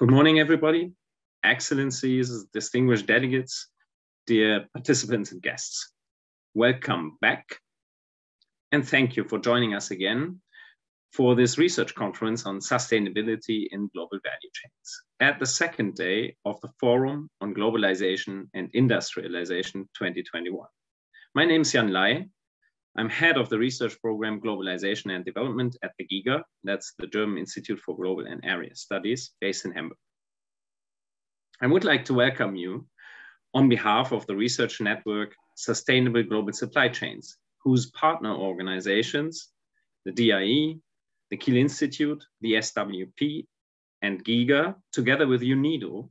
Good morning, everybody. Excellencies, distinguished delegates, dear participants and guests. Welcome back. And thank you for joining us again for this research conference on sustainability in global value chains at the second day of the Forum on Globalization and Industrialization 2021. My name is Jan Lay. I'm head of the research program Globalization and Development at the GIGA, that's the German Institute for Global and Area Studies based in Hamburg. I would like to welcome you on behalf of the research network Sustainable Global Supply Chains, whose partner organizations, the DIE, the Kiel Institute, the SWP, and GIGA, together with UNIDO,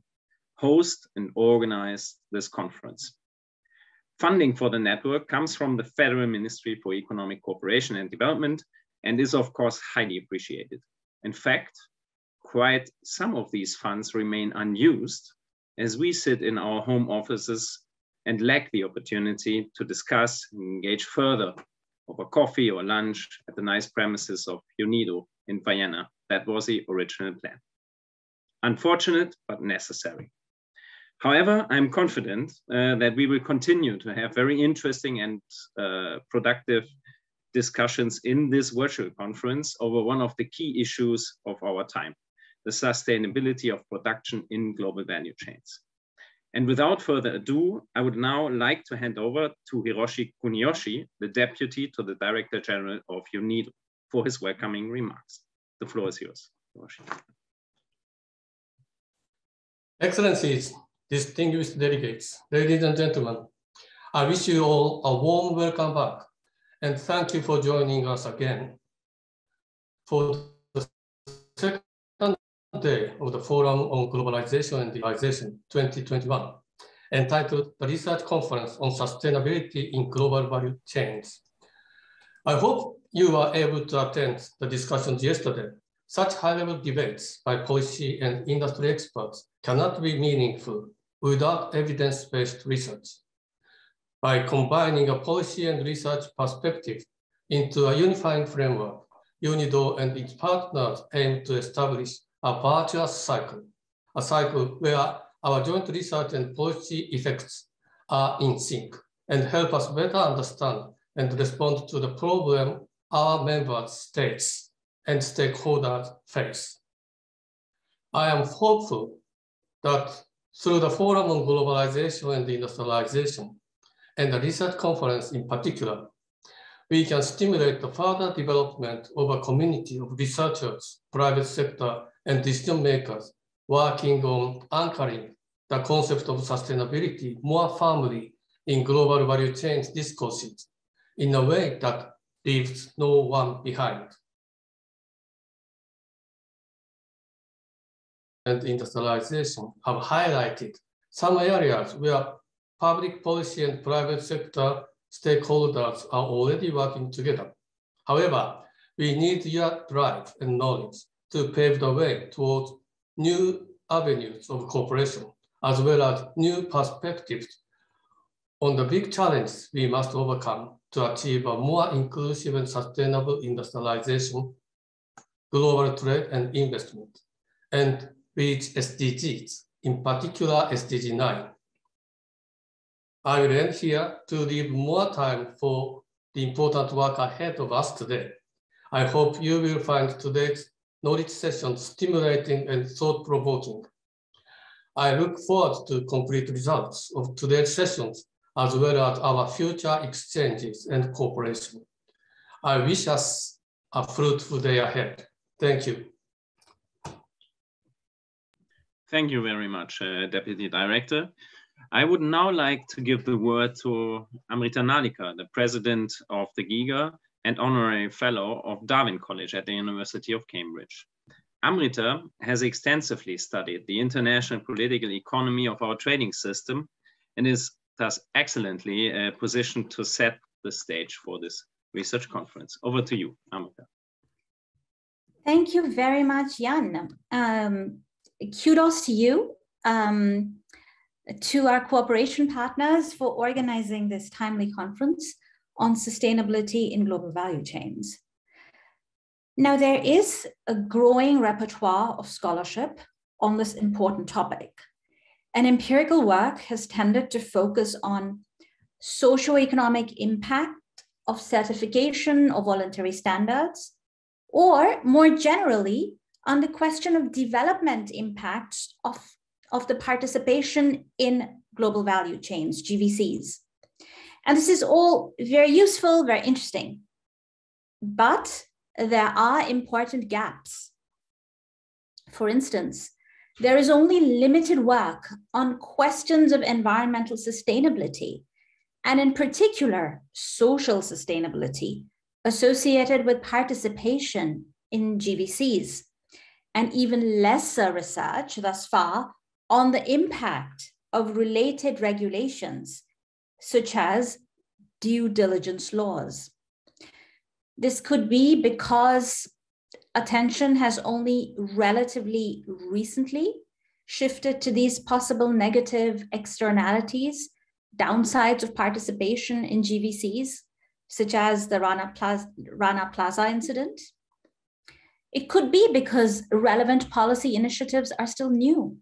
host and organize this conference. Funding for the network comes from the Federal Ministry for Economic Cooperation and Development and is of course highly appreciated. In fact, quite some of these funds remain unused as we sit in our home offices and lack the opportunity to discuss and engage further over coffee or lunch at the nice premises of UNIDO in Vienna. That was the original plan. Unfortunate, but necessary. However, I'm confident uh, that we will continue to have very interesting and uh, productive discussions in this virtual conference over one of the key issues of our time, the sustainability of production in global value chains. And without further ado, I would now like to hand over to Hiroshi Kuniyoshi, the Deputy to the Director General of UNIDO, for his welcoming remarks. The floor is yours, Hiroshi. Excellencies, distinguished delegates, ladies and gentlemen, I wish you all a warm welcome back and thank you for joining us again for the second day of the Forum on Globalization and Digitalization 2021, entitled The Research Conference on Sustainability in Global Value Chains. I hope you were able to attend the discussions yesterday. Such high-level debates by policy and industry experts cannot be meaningful without evidence-based research. By combining a policy and research perspective into a unifying framework, UNIDO and its partners aim to establish a virtuous cycle, a cycle where our joint research and policy effects are in sync and help us better understand and respond to the problem our member states and stakeholders face. I am hopeful that through the Forum on Globalization and Industrialization and the research conference in particular, we can stimulate the further development of a community of researchers, private sector, and decision makers working on anchoring the concept of sustainability more firmly in global value chains discourses in a way that leaves no one behind. And industrialization have highlighted some areas where public policy and private sector stakeholders are already working together. However, we need your drive and knowledge to pave the way towards new avenues of cooperation, as well as new perspectives on the big challenges we must overcome to achieve a more inclusive and sustainable industrialization, global trade and investment, and reach SDGs, in particular SDG 9. I will end here to leave more time for the important work ahead of us today. I hope you will find today's knowledge session stimulating and thought-provoking. I look forward to complete results of today's sessions as well as our future exchanges and cooperation. I wish us a fruitful day ahead. Thank you. Thank you very much, uh, Deputy Director. I would now like to give the word to Amrita Narlikar, the President of the GIGA and Honorary Fellow of Darwin College at the University of Cambridge. Amrita has extensively studied the international political economy of our trading system and is thus excellently uh, positioned to set the stage for this research conference. Over to you, Amrita. Thank you very much, Jan. Um, kudos to you, um, to our cooperation partners for organizing this timely conference on sustainability in global value chains. Now, there is a growing repertoire of scholarship on this important topic. And empirical work has tended to focus on socioeconomic impact of certification or voluntary standards, or more generally, on the question of development impacts of, of the participation in global value chains, GVCs. And this is all very useful, very interesting. But there are important gaps. For instance, there is only limited work on questions of environmental sustainability, and in particular, social sustainability associated with participation in GVCs, and even lesser research thus far on the impact of related regulations, such as due diligence laws. This could be because attention has only relatively recently shifted to these possible negative externalities, downsides of participation in GVCs, such as the Rana Plaza, Rana Plaza incident. It could be because relevant policy initiatives are still new.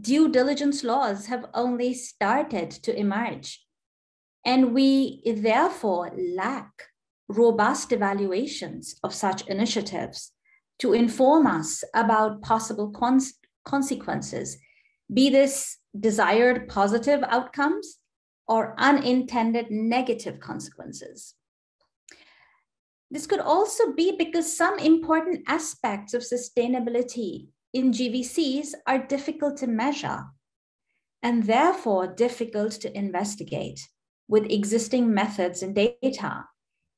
Due diligence laws have only started to emerge. And we therefore lack robust evaluations of such initiatives to inform us about possible cons consequences, be this desired positive outcomes or unintended negative consequences. This could also be because some important aspects of sustainability in GVCs are difficult to measure and therefore difficult to investigate with existing methods and data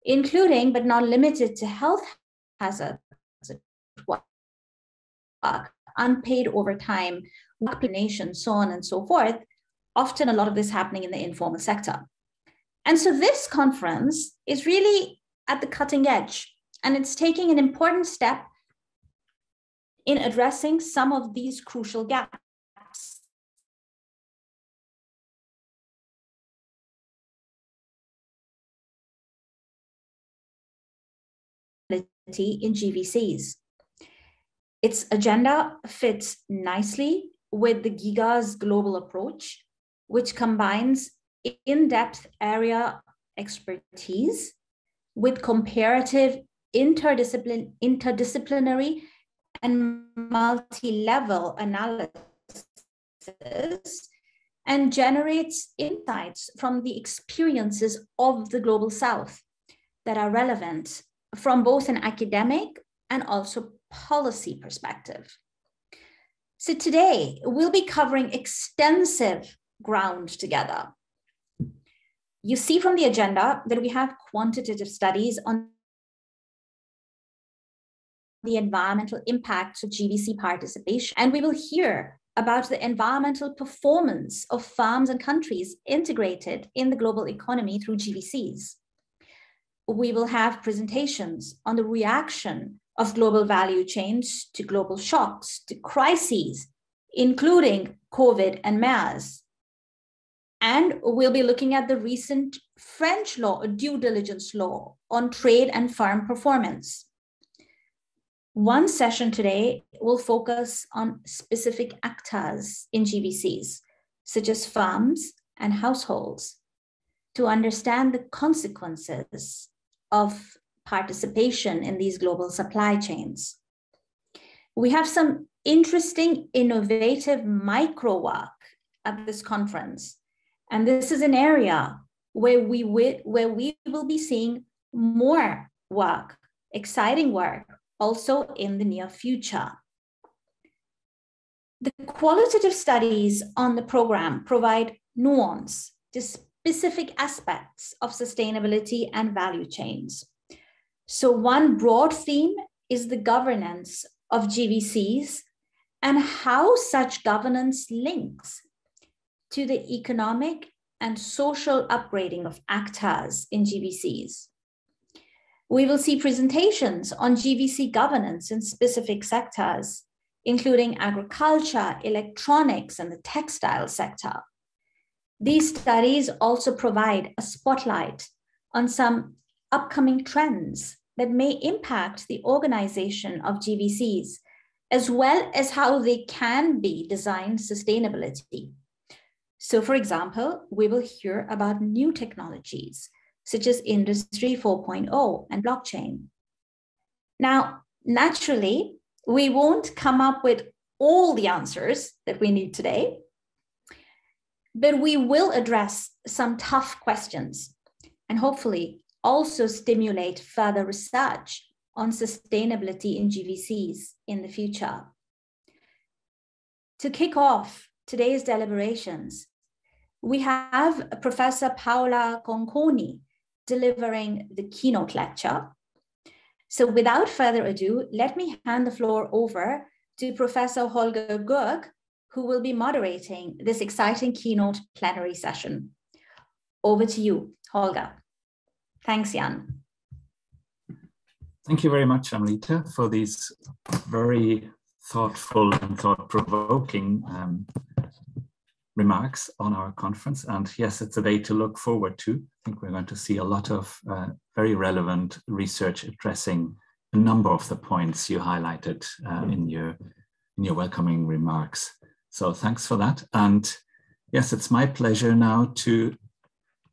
including but not limited to health hazards, unpaid overtime, vaccination, so on and so forth. Often a lot of this happening in the informal sector. And so this conference is really at the cutting edge, and it's taking an important step in addressing some of these crucial gaps. in GVCs. Its agenda fits nicely with the GIGA's global approach, which combines in depth area expertise with comparative interdisciplinary and multi level analysis and generates insights from the experiences of the global south that are relevant from both an academic and also policy perspective. So today we'll be covering extensive ground together. You see from the agenda that we have quantitative studies on the environmental impacts of GVC participation, and we will hear about the environmental performance of farms and countries integrated in the global economy through GVCs we will have presentations on the reaction of global value chains to global shocks, to crises, including COVID and MERS. And we'll be looking at the recent French law, due diligence law on trade and farm performance. One session today will focus on specific actors in GVCs, such as farms and households, to understand the consequences of participation in these global supply chains. We have some interesting, innovative micro work at this conference. And this is an area where we, where we will be seeing more work, exciting work, also in the near future. The qualitative studies on the program provide nuance to specific aspects of sustainability and value chains. So, one broad theme is the governance of GVCs and how such governance links to the economic and social upgrading of actors in GVCs. We will see presentations on GVC governance in specific sectors, including agriculture, electronics, and the textile sector. These studies also provide a spotlight on some upcoming trends that may impact the organization of GVCs as well as how they can be designed sustainability. So for example, we will hear about new technologies such as Industry 4.0 and blockchain. Now, naturally, we won't come up with all the answers that we need today, but we will address some tough questions and hopefully also stimulate further research on sustainability in GVCs in the future. To kick off today's deliberations, we have Professor Paola Conconi delivering the keynote lecture. So without further ado, let me hand the floor over to Professor Holger Görg, who will be moderating this exciting keynote plenary session. Over to you, Holger. Thanks, Jan. Thank you very much, Amrita, for these very thoughtful and thought-provoking um, remarks on our conference. And yes, it's a day to look forward to. I think we're going to see a lot of uh, very relevant research addressing a number of the points you highlighted uh, in your in your welcoming remarks. So thanks for that. And yes, it's my pleasure now to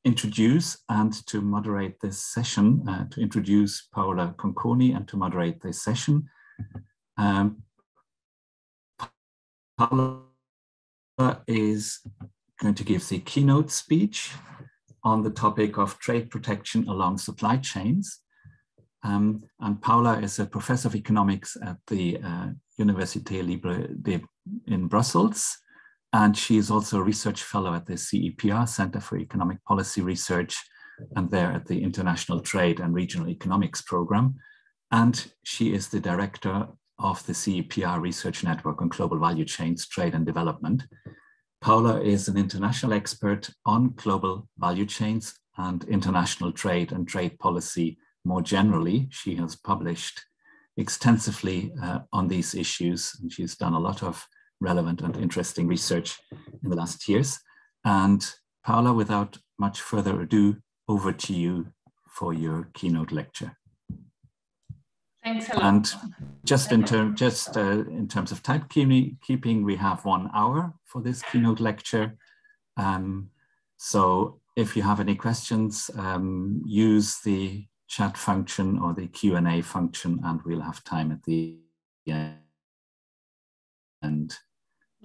introduce and to moderate this session, uh, to introduce Paola Conconi and to moderate this session. Um, Paola is going to give the keynote speech on the topic of trade protection along supply chains. Um, and Paula is a professor of economics at the uh, Université Libre de, in Brussels. And she is also a research fellow at the CEPR, Center for Economic Policy Research, and there at the International Trade and Regional Economics Program. And she is the director of the CEPR Research Network on Global Value Chains, Trade and Development. Paola is an international expert on global value chains and international trade and trade policy more generally. She has published extensively uh, on these issues, and she's done a lot of relevant and interesting research in the last years. And Paola, without much further ado, over to you for your keynote lecture. Thanks a lot. And just in term, just uh, in terms of timekeeping, we have one hour for this keynote lecture. Um, so if you have any questions, um, use the chat function or the Q&A function and we'll have time at the end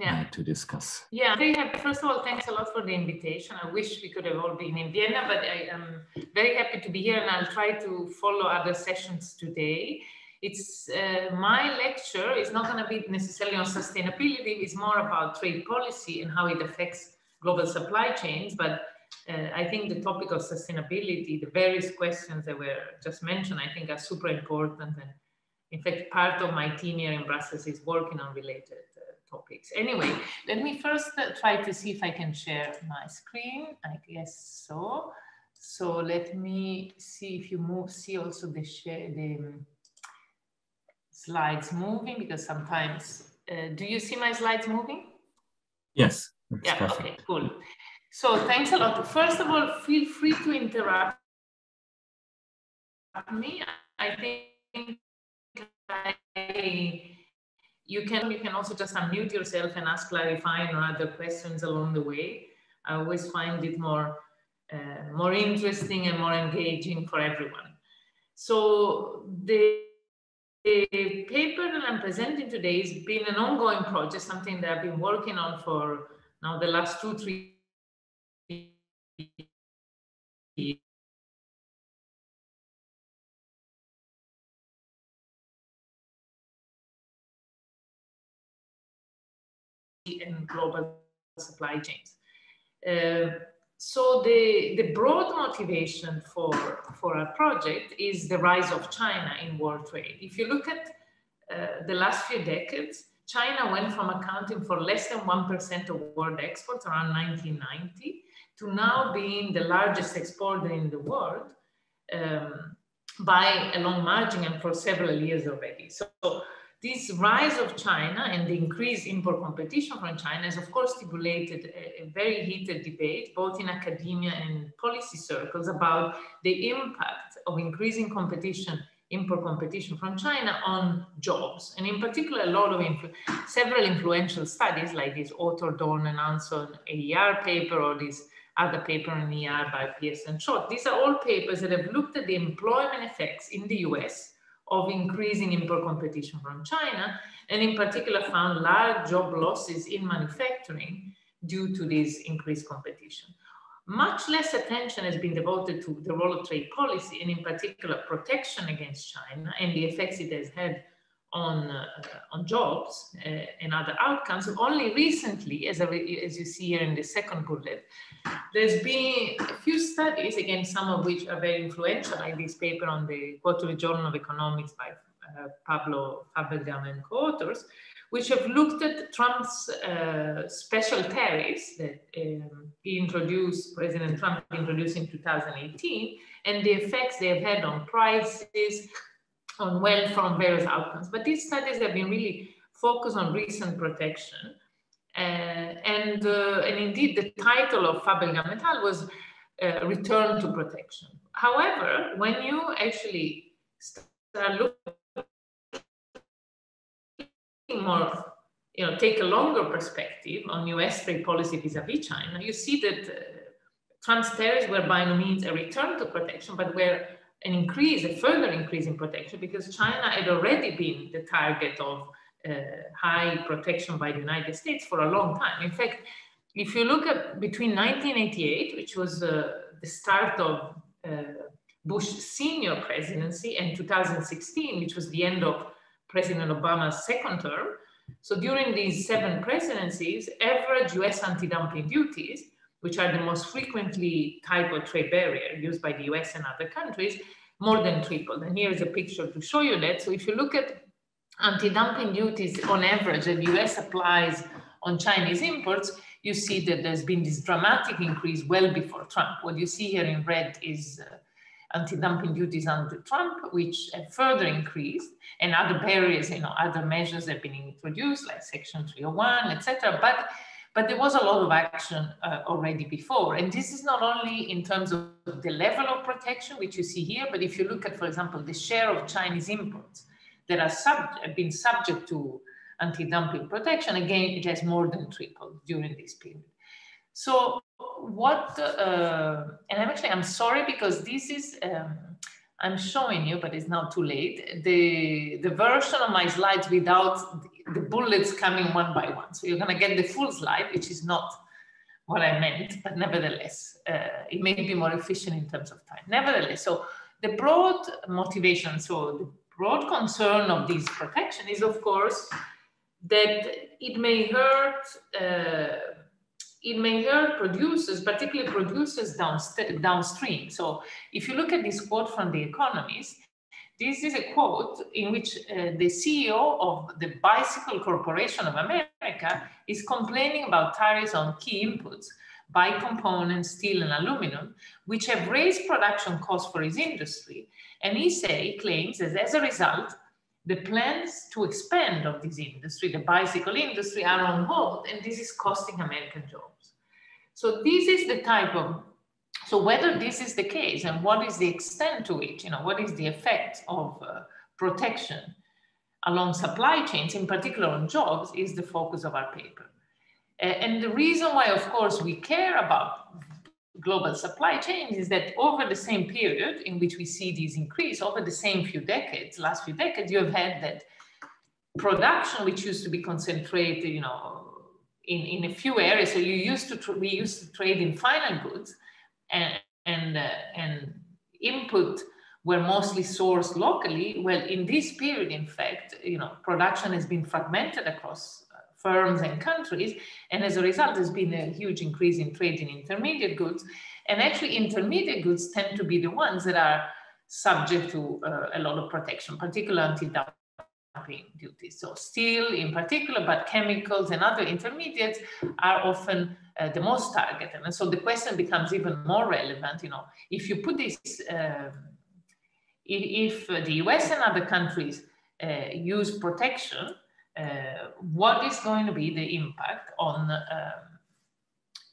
yeah. Uh, to discuss. Yeah, very happy. First of all, thanks a lot for the invitation. I wish we could have all been in Vienna, but I am very happy to be here and I'll try to follow other sessions today. It's uh, my lecture is not going to be necessarily on sustainability. It's more about trade policy and how it affects global supply chains. But uh, I think the topic of sustainability, the various questions that were just mentioned, I think are super important. And in fact, part of my team here in Brussels is working on related topics. Anyway, let me first uh, try to see if I can share my screen. I guess so. So let me see if you move, see also the share, the um, slides moving because sometimes, uh, do you see my slides moving? Yes. Yeah, perfect. okay, cool. So thanks a lot. First of all, feel free to interrupt me. I think I you can you can also just unmute yourself and ask clarifying or other questions along the way. I always find it more uh, more interesting and more engaging for everyone. So the, the paper that I'm presenting today has been an ongoing project, something that I've been working on for now the last two, three and global supply chains. Uh, so the, the broad motivation for, for our project is the rise of China in world trade. If you look at uh, the last few decades, China went from accounting for less than 1% of world exports around 1990 to now being the largest exporter in the world um, by a long margin and for several years already. So this rise of China and the increased import competition from China has, of course, stimulated a, a, very heated debate, both in academia and policy circles, about the impact of increasing competition import competition from China on jobs. And in particular, a lot of influ several influential studies like this Autor Dorn and Hanson AER paper or this other paper on ER by and Schott. These are all papers that have looked at the employment effects in the US of increasing import competition from China, and in particular found large job losses in manufacturing due to this increased competition. Much less attention has been devoted to the role of trade policy and in particular protection against China and the effects it has had on, uh, on jobs uh, and other outcomes. Only recently, as, as you see here in the second bullet, there's been a few studies, again, some of which are very influential, like this paper on the Quarterly Journal of Economics by uh, Pablo Fajgelbaum and co-authors, which have looked at Trump's uh, special tariffs that um, he introduced, President Trump introduced in 2018, and the effects they have had on prices, on wealth from various outcomes. But these studies have been really focused on recent protection. Uh, and, uh, and indeed, the title of Fajgelbaum et al. was uh, Return to Protection. However, when you actually start looking more, you know, take a longer perspective on US trade policy vis-a-vis China, you see that uh, Trump's tariffs were by no means a return to protection, but were an increase, a further increase in protection because China had already been the target of uh, high protection by the United States for a long time. In fact, if you look at between 1988, which was uh, the start of uh, Bush senior presidency, and 2016, which was the end of President Obama's second term. So during these seven presidencies, average US anti-dumping duties, which are the most frequently type of trade barrier used by the US and other countries, more than tripled. And here's a picture to show you that. So if you look at anti-dumping duties on average that the US applies on Chinese imports, you see that there's been this dramatic increase well before Trump. What you see here in red is uh, anti-dumping duties under Trump, which have further increased, and other barriers, you know, other measures have been introduced, like Section 301, etc. But but there was a lot of action uh, already before. And this is not only in terms of the level of protection, which you see here, but if you look at, for example, the share of Chinese imports that are sub have been subject to anti-dumping protection, again, it has more than tripled during this period. So what, uh, and I'm actually, I'm sorry because this is, um, I'm showing you, but it's now too late, the, the version of my slides without the, bullets coming one by one. So you're gonna get the full slide, which is not what I meant, but nevertheless, uh, it may be more efficient in terms of time. Nevertheless, so the broad motivation, so the broad concern of this protection is of course that it may hurt uh, it may hurt producers, particularly producers downstream. So if you look at this quote from The Economist, this is a quote in which uh, the CEO of the Bicycle Corporation of America is complaining about tariffs on key inputs, bike components, steel and aluminum, which have raised production costs for his industry. And he claims that as a result, the plans to expand of this industry, the bicycle industry, are on hold, and this is costing American jobs. So this is the type of, so whether this is the case and what is the extent to it, you know, what is the effect of uh, protection along supply chains, in particular on jobs, is the focus of our paper. And the reason why, of course, we care about global supply chains is that over the same period in which we see these increase, over the same few decades, last few decades, you have had that production, which used to be concentrated, you know, in, in a few areas. So you used to, we used to trade in final goods and, and, uh, and input were mostly sourced locally. Well, in this period, in fact, you know, production has been fragmented across firms and countries. And as a result, there's been a huge increase in trade in intermediate goods. And actually, intermediate goods tend to be the ones that are subject to uh, a lot of protection, particularly anti-dumping duties. So steel in particular, but chemicals and other intermediates are often uh, the most targeted. And so the question becomes even more relevant, you know, if you put this, um, if, the US and other countries uh, use protection, uh, what is going to be the impact on um,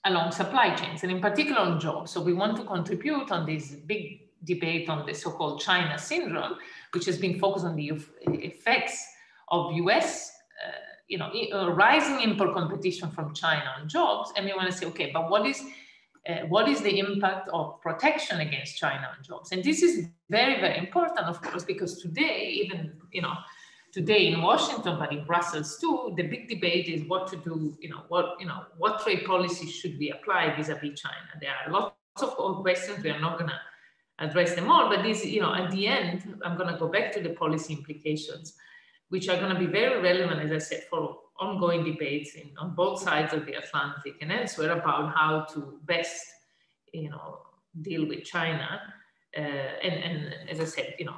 along supply chains and in particular on jobs. So we want to contribute on this big debate on the so-called China syndrome, which has been focused on the effects of US, you know, uh, rising import competition from China on jobs. And we want to say, okay, but what is uh, what is the impact of protection against China on jobs? And this is very, very important, of course, because today, even, you know, today in Washington, but in Brussels too, the big debate is what to do, you know, what, you know, what trade policy should we apply vis-a-vis China? There are lots of questions, we are not gonna address them all, but this, you know, at the end, I'm gonna go back to the policy implications, which are gonna be very relevant, as I said, for ongoing debates in, on both sides of the Atlantic and elsewhere about how to best, you know, deal with China. Uh, and, and as I said, you know,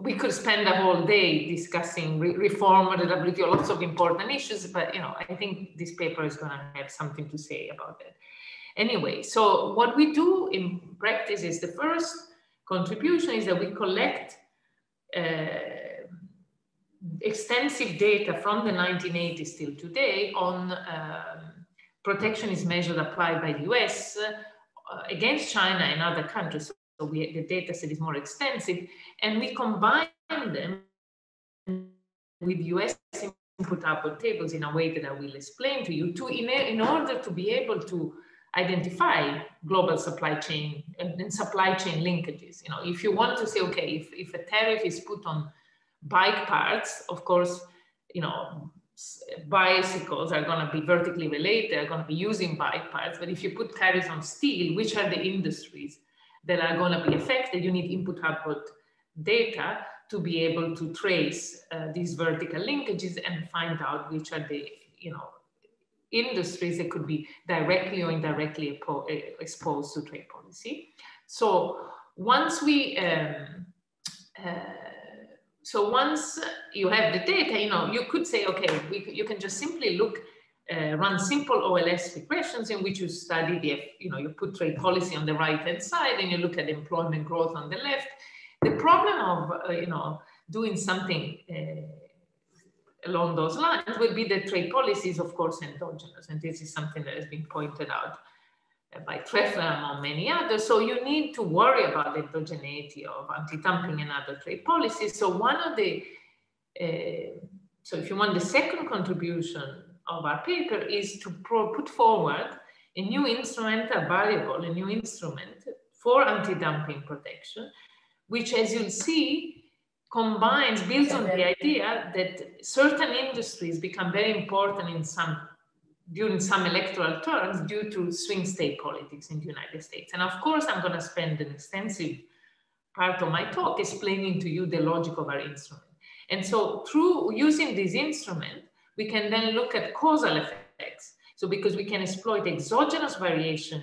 we could spend a whole day discussing re reform of the WTO, lots of important issues, but you know, I think this paper is going to have something to say about that. Anyway, so what we do in practice is the first contribution is that we collect uh, extensive data from the 1980s till today on um, protectionist measures applied by the US uh, against China and other countries. So we, the data set is more extensive and we combine them with US input output tables in a way that I will explain to you to in, in order to be able to identify global supply chain and, and, supply chain linkages. You know, if you want to say, okay, if, if a tariff is put on bike parts, of course, you know, bicycles are going to be vertically related, they're going to be using bike parts. But if you put tariffs on steel, which are the industries that are going to be affected, you need input output data to be able to trace uh, these vertical linkages and find out which are the, you know, industries that could be directly or indirectly exposed to trade policy. So once we, um, uh, so once you have the data, you know, you could say, okay, we, you can just simply look, uh, run simple OLS regressions in which you study the, you know, you put trade policy on the right hand side and you look at employment growth on the left. The problem of, uh, you know, doing something uh, along those lines will be that trade policy is, of course, endogenous. And this is something that has been pointed out by Trefler among many others. So you need to worry about the endogeneity of anti-dumping and other trade policies. So one of the, uh, so if you want the second contribution of our paper is to put forward a new instrument, a variable, a new instrument for anti-dumping protection, which as you'll see, combines, builds on the idea that certain industries become very important in some during some electoral terms due to swing state politics in the United States. And of course, I'm going to spend an extensive part of my talk explaining to you the logic of our instrument. And so through using this instrument, we can then look at causal effects. So because we can exploit exogenous variation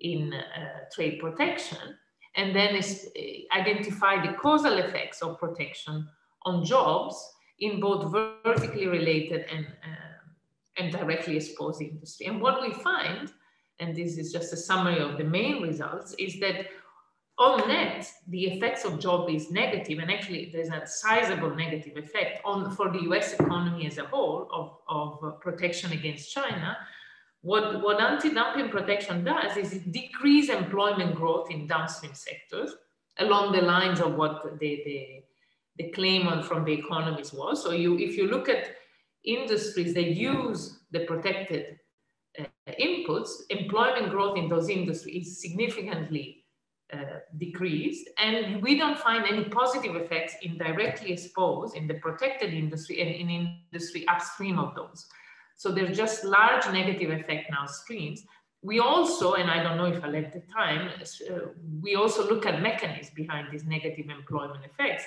in uh, trade protection, and then eh, identify the causal effects of protection on jobs in both vertically related and, uh, and directly expose the industry. And what we find, and this is just a summary of the main results, is that on net, the effects of job is negative, and actually there's a sizable negative effect on for the US economy as a whole of, of protection against China, what, what anti-dumping protection does is it decrease employment growth in downstream sectors along the lines of what the, the, the claim on, from the economists was. So you, if you look at industries that use the protected uh, inputs, employment growth in those industries is significantly uh, decreased. And we don't find any positive effects in directly exposed in the protected industry and in industry upstream of those. So there's just large negative effect now streams. We also, and I don't know if I left the time, uh, we also look at mechanisms behind these negative employment effects,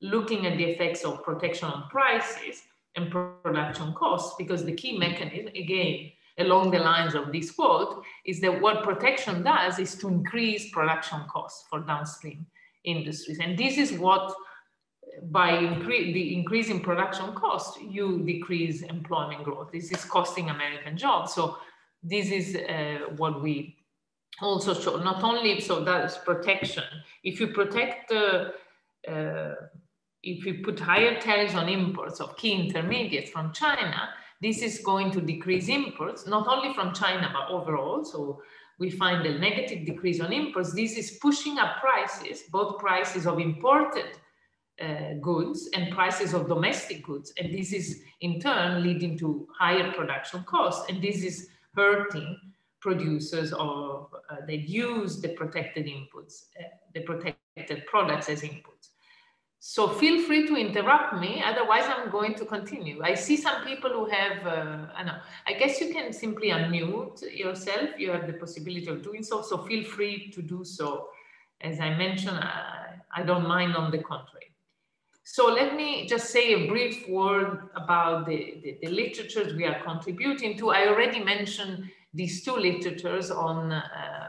looking at the effects of protection on prices and production costs, because the key mechanism, again, along the lines of this quote, is that what protection does is to increase production costs for downstream industries. And this is what by incre the increase in production cost, you decrease employment growth. This is costing American jobs. So this is uh, what we also show. Not only, so that is protection. If you protect, uh, uh, if you put higher tariffs on imports of key intermediates from China, this is going to decrease imports, not only from China, but overall. So we find a negative decrease on imports. This is pushing up prices, both prices of imported uh, goods and prices of domestic goods. And this is in turn leading to higher production costs. And this is hurting producers of uh, that use the protected inputs, uh, the protected products as inputs. So feel free to interrupt me, otherwise I'm going to continue. I see some people who have, uh, I know, I guess you can simply unmute yourself. You have the possibility of doing so, so feel free to do so. As I mentioned, I, I don't mind on the contrary. So let me just say a brief word about the, the, the literatures we are contributing to. I already mentioned these two literatures on uh,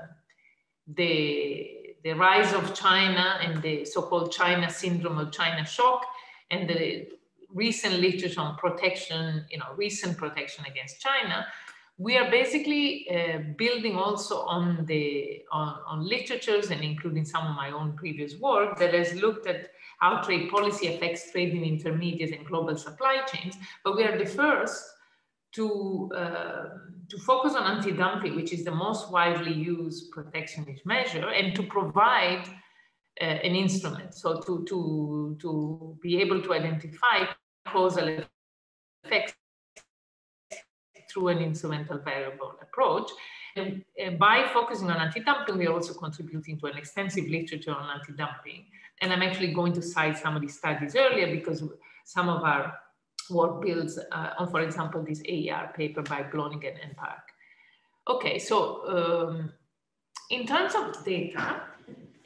the the rise of China and the so-called China syndrome or China shock and the recent literature on protection, you know, recent protection against China, we are basically uh, building also on the on, on, literatures and including some of my own previous work that has looked at how trade policy affects trade in intermediate and global supply chains. But we are the first to, uh, to focus on anti-dumping, which is the most widely used protectionist measure, and to provide uh, an instrument. So to, to, to be able to identify causal effects through an instrumental variable approach. And, and by focusing on anti-dumping, we're also contributing to an extensive literature on anti-dumping. And I'm actually going to cite some of these studies earlier because some of our work builds uh, on, for example, this AER paper by Blonigen and Park. Okay, so um, in terms of data,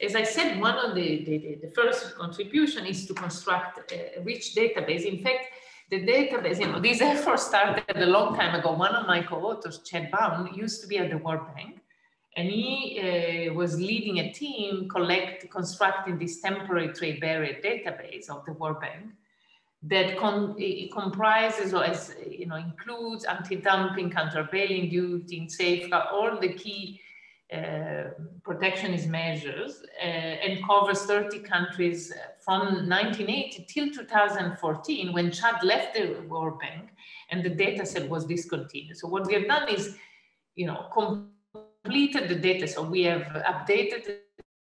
as I said, one of the, the, the, first contribution is to construct a rich database. In fact, the database, you know, this effort started a long time ago. One of my co-authors, Chad Bown, used to be at the World Bank, and he uh, was leading a team collect, constructing this temporary trade barrier database of the World Bank that comprises or as you know includes anti-dumping, countervailing duty, and safeguard, all the key uh, protectionist measures uh, and covers 30 countries from 1980 till 2014 when Chad left the World Bank and the data set was discontinued. So what we have done is, you know, completed the data. So we have updated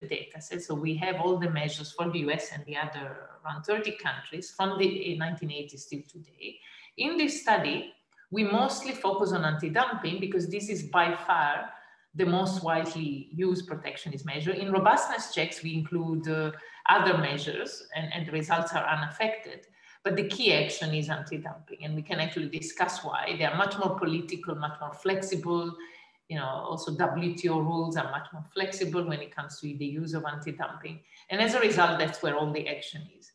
data set. So we have all the measures for the US and the other around 30 countries from the 1980s till today. In this study, we mostly focus on anti-dumping because this is by far the most widely used protectionist measure. In robustness checks, we include uh, other measures and, and the results are unaffected. But the key action is anti-dumping, and we can actually discuss why. They are much more political, much more flexible, you know, also WTO rules are much more flexible when it comes to the use of anti-dumping. And as a result, that's where all the action is.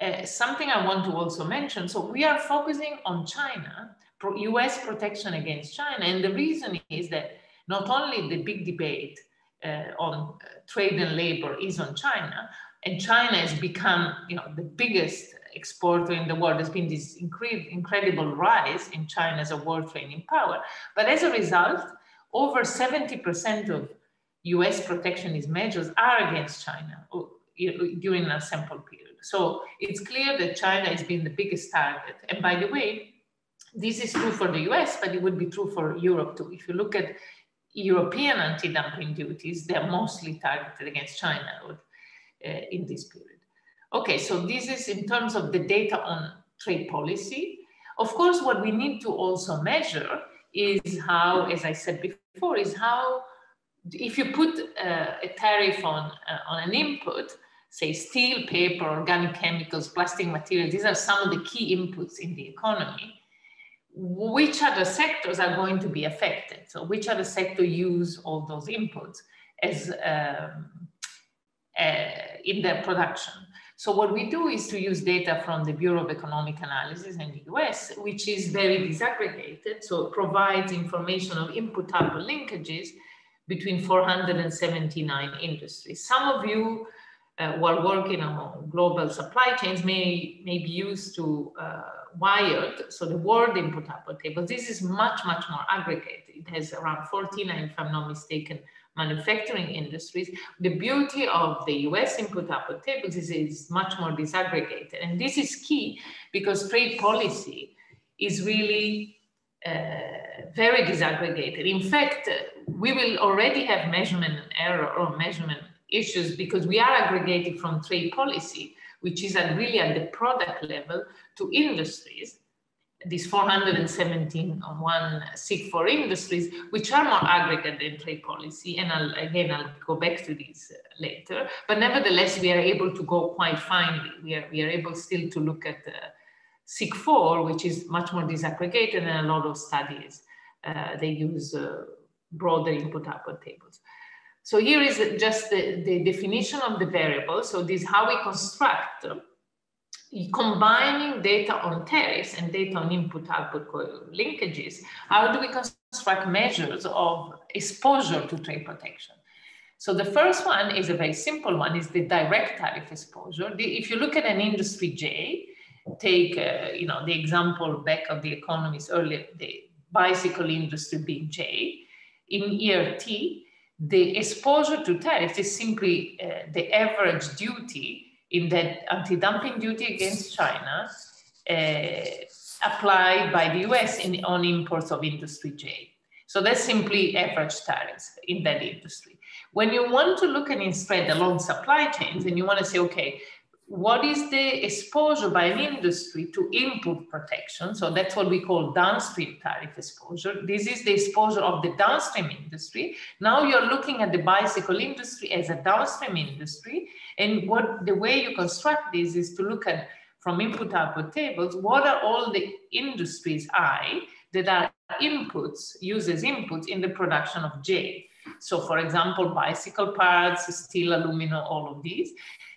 Uh, something I want to also mention, so we are focusing on China, US protection against China. And the reason is that not only the big debate uh, on uh, trade and labor is on China, and China has become, you know, the biggest exporter in the world. There's been this incre incredible rise in China as a world trading power. But as a result, over 70% of US protectionist measures are against China uh, during a sample period. So it's clear that China has been the biggest target. And by the way, this is true for the US, but it would be true for Europe too. If you look at European anti-dumping duties, they're mostly targeted against China uh, in this period. Okay, so this is in terms of the data on trade policy. Of course, what we need to also measure is how, as I said before, is how if you put uh, a tariff on, uh, on an input, say steel, paper, organic chemicals, plastic materials, these are some of the key inputs in the economy, which other sectors are going to be affected? So which other sector use all those inputs as um, uh, in their production? So what we do is to use data from the Bureau of Economic Analysis in the US, which is very disaggregated. So it provides information of input-output linkages between 479 industries. Some of you uh, who are working on global supply chains may, may be used to uh, WIOD, so the world inputable table. This is much, much more aggregated. It has around 14, if I'm not mistaken, manufacturing industries, the beauty of the US input-output tables is much more disaggregated. And this is key because trade policy is really uh, very disaggregated. In fact, we will already have measurement error or measurement issues because we are aggregating from trade policy, which is at really at the product level to industries these 417 on one SIC for industries, which are more aggregate than trade policy. And I'll, again, I'll go back to these uh, later. But nevertheless, we are able to go quite finely. We are, we are able still to look at the SIC 4, which is much more disaggregated and a lot of studies. Uh, they use uh, broader input-output tables. So here is just the, the definition of the variable. So this is how we construct combining data on tariffs and data on input-output linkages, how do we construct measures of exposure to trade protection? So the first one is a very simple one, is the direct tariff exposure. If you look at an industry J, take uh, you know the example back of the economists earlier, the bicycle industry being J, in year T, the exposure to tariffs is simply uh, the average duty in that anti-dumping duty against China uh, applied by the US in, on imports of industry J. So that's simply average tariffs in that industry. When you want to look at instead along supply chains and you want to say, okay, what is the exposure by an industry to input protection? So that's what we call downstream tariff exposure. This is the exposure of the downstream industry. Now you're looking at the bicycle industry as a downstream industry. And what the way you construct this is to look at from input output tables, what are all the industries I that are inputs, uses inputs in the production of J. So for example, bicycle parts, steel, aluminum, all of these.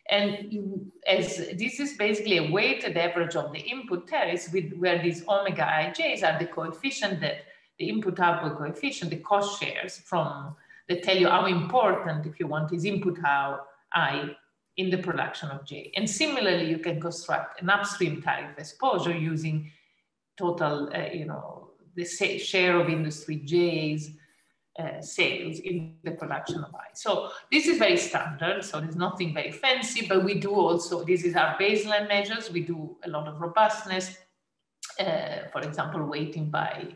And you, as this is basically a weighted average of the input tariffs with where these omega ij's are the coefficient that the input output coefficient, the cost shares from that tell you how important, if you want, is input how I in the production of J. And similarly, you can construct an upstream tariff exposure using total, uh, you know, the share of industry J's uh, sales in the production of ice. So this is very standard. So there's nothing very fancy, but we do also, this is our baseline measures. We do a lot of robustness, uh, for example, weighting by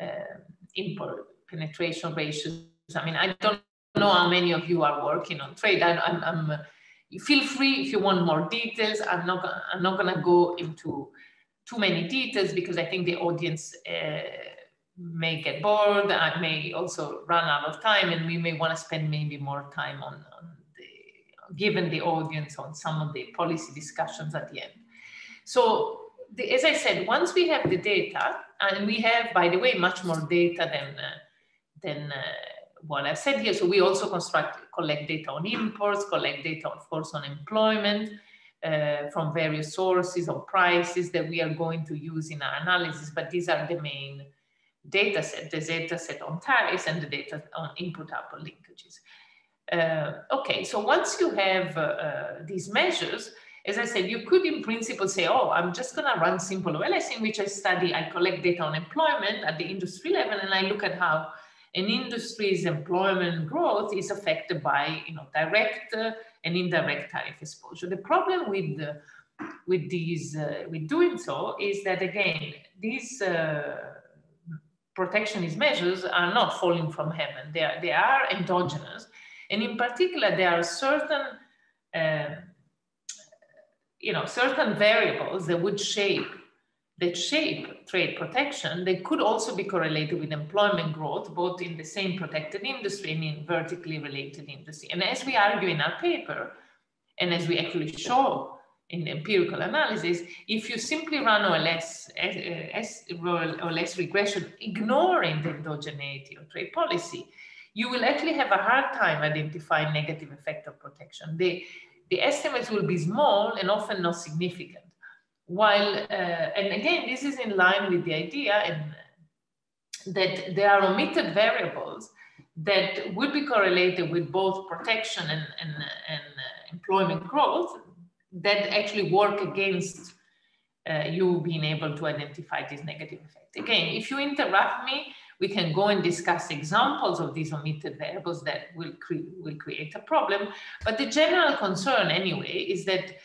uh, import penetration ratios. I mean, I don't know how many of you are working on trade. I, I'm, I'm feel free if you want more details. I'm not, I'm not gonna go into too many details because I think the audience uh, may get bored. I may also run out of time and we may want to spend maybe more time on, on the, given the audience on some of the policy discussions at the end. So the, as I said, once we have the data, and we have, by the way, much more data than, uh, than uh, what I've said here. So we also construct, collect data on imports, collect data, of course, on employment uh, from various sources or prices that we are going to use in our analysis, but these are the main data set, the data set on tariffs and the data on input-output linkages. Uh, okay, so once you have uh, uh, these measures, as I said, you could in principle say, oh, I'm just gonna run simple OLS in which I study, I collect data on employment at the industry level and I look at how an industry's employment growth is affected by you know, direct uh, and indirect tariff exposure. The problem with, uh, with these, uh, with doing so is that again, these protectionist measures are not falling from heaven. They are, they are endogenous. And in particular, there are certain, uh, you know, certain variables that would shape, that shape trade protection. They could also be correlated with employment growth, both in the same protected industry and in vertically related industry. And as we argue in our paper, and as we actually show in empirical analysis, if you simply run OLS, OLS regression, ignoring the endogeneity of trade policy, you will actually have a hard time identifying negative effect of protection. The, the estimates will be small and often not significant. While, uh, and again, this is in line with the idea and that there are omitted variables that would be correlated with both protection and, and, and uh, employment growth that actually work against uh, you being able to identify this negative effect. Again, if you interrupt me, we can go and discuss examples of these omitted variables that will, cre will create a problem. But the general concern anyway is that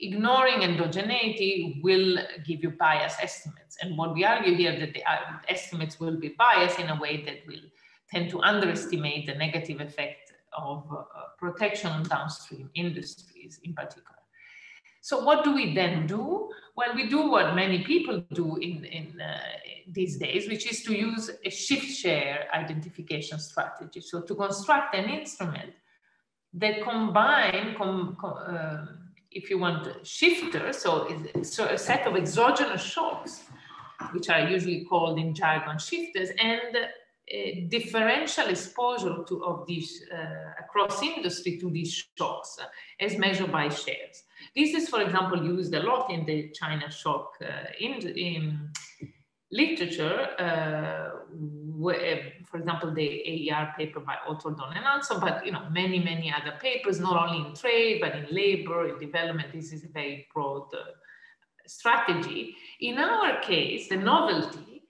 ignoring endogeneity will give you bias estimates. And what we argue here that the uh, estimates will be biased in a way that will tend to underestimate the negative effect of uh, protection on downstream industries in particular. So what do we then do? Well, we do what many people do in, in uh, these days, which is to use a shift share identification strategy. So to construct an instrument that combine, com, com, uh, if you want, shifters, so, so a set of exogenous shocks, which are usually called in jargon shifters, and differential exposure to, of these uh, across industry to these shocks uh, as measured by shares. This is, for example, used a lot in the China shock uh, in, in, literature, uh, where, for example, the AER paper by Autor Dorn and also, but you know, many, many other papers, not only in trade, but in labor, in development. This is a very broad uh, strategy. In our case, the novelty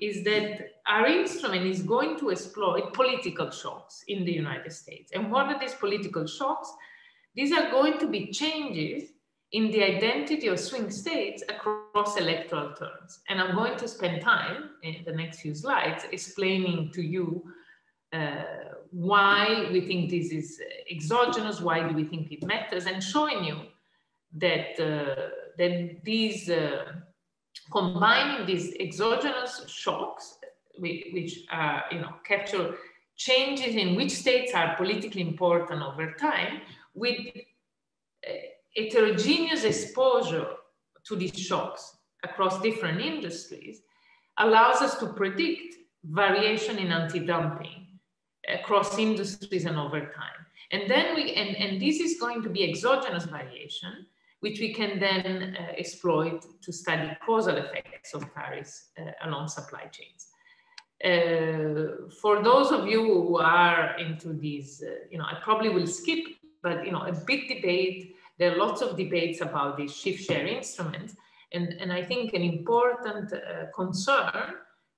is that our instrument is going to exploit political shocks in the United States. And what are these political shocks? These are going to be changes in the identity of swing states across electoral terms. And I'm going to spend time in the next few slides explaining to you uh, why we think this is exogenous, why do we think it matters, and showing you that, uh, that these, uh, combining these exogenous shocks, which uh, you know, capture changes in which states are politically important over time, with uh, heterogeneous exposure to these shocks across different industries allows us to predict variation in anti-dumping across industries and over time. And then we, and, and this is going to be exogenous variation, which we can then uh, exploit to study causal effects of tariffs uh, along supply chains. Uh, for those of you who are into these, uh, you know, I probably will skip, but you know, a big debate there are lots of debates about these shift share instruments. And, and I think an important uh, concern